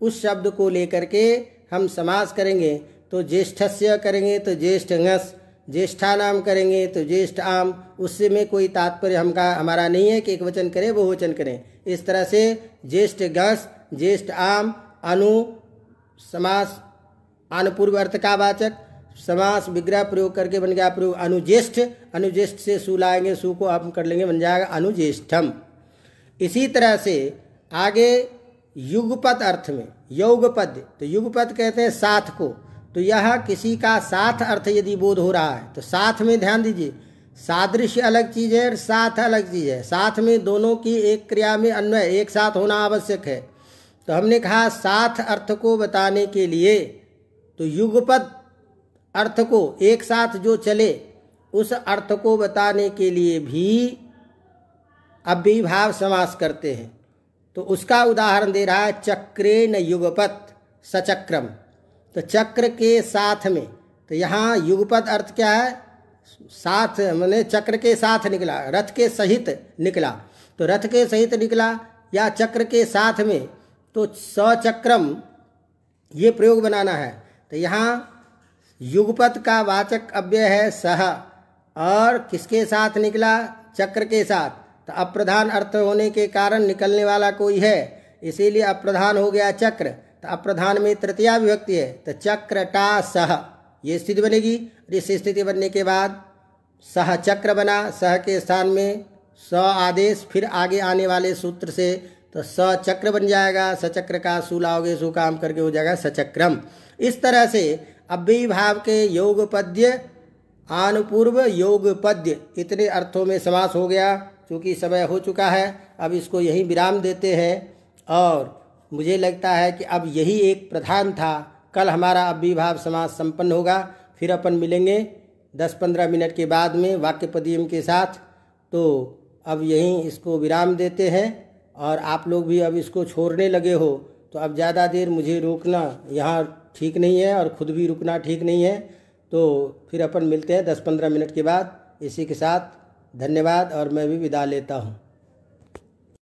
उस शब्द को लेकर के हम समास करेंगे तो ज्येष्ठस्य करेंगे तो ज्येष्ठ ngस ज्येष्ठा नाम करेंगे तो ज्येष्ठ आम उससे में कोई तात्पर्य हमका, हमारा नहीं है कि एक वचन करें बहुवचन करें। इस तरह से ज्येष्ठ गस ज्येष्ठ आम अनु, समास अनुपूर्व अर्थ का वाचक समास विग्रह प्रयोग करके बन गया प्रयोग। अनुज्येष्ठ। अनुज्येष्ठ से सु लाएँगे, सु को आप कर लेंगे, बन जाएगा अनुज्येष्ठम। इसी तरह से आगे युगपद अर्थ में, योगपद तो युगपद कहते हैं साथ को। तो यह किसी का साथ अर्थ यदि बोध हो रहा है तो साथ में ध्यान दीजिए, सादृश्य अलग चीज़ है और साथ अलग चीज़ है। साथ में दोनों की एक क्रिया में अन्वय, एक साथ होना आवश्यक है। तो हमने कहा साथ अर्थ को बताने के लिए तो युगपद अर्थ को एक साथ जो चले, उस अर्थ को बताने के लिए भी अभिभाव समास करते हैं। तो उसका उदाहरण दे रहा है चक्रे न युगपत, सचक्रम। तो चक्र के साथ में तो यहाँ युगपत अर्थ क्या है? साथ, मैंने चक्र के साथ निकला, रथ के सहित निकला। तो रथ के सहित निकला या चक्र के साथ में तो सचक्रम ये प्रयोग बनाना है। तो यहाँ युगपत का वाचक अव्यय है सह। और किसके साथ निकला? चक्र के साथ। तो अप्रधान अर्थ होने के कारण निकलने वाला कोई है। इसीलिए अप्रधान हो गया चक्र। तो अप्रधान में तृतीया विभक्ति है। तो चक्र टा सह। ये स्थिति बनेगी। और इस स्थिति बनने के बाद सह चक्र बना। सह के स्थान में स आदेश फिर आगे आने वाले सूत्र से तो स चक्र बन जाएगा। सचक्र का सु लाओगे, सु काम करके हो जाएगा सचक्रम। इस तरह से अव्ययी के योग पद्य आनुपूर्व योग पद्य इतने अर्थों में समास हो गया क्योंकि समय हो चुका है, अब इसको यही विराम देते हैं। और मुझे लगता है कि अब यही एक प्रधान था, कल हमारा अव्यभाव समास संपन्न होगा, फिर अपन मिलेंगे दस पंद्रह मिनट के बाद में वाक्य पदियम के साथ। तो अब यहीं इसको विराम देते हैं, और आप लोग भी अब इसको छोड़ने लगे हो तो अब ज़्यादा देर मुझे रोकना, यहाँ ठीक नहीं है और ख़ुद भी रुकना ठीक नहीं है तो फिर अपन मिलते हैं दस पंद्रह मिनट के बाद। इसी के साथ धन्यवाद और मैं भी विदा लेता हूँ।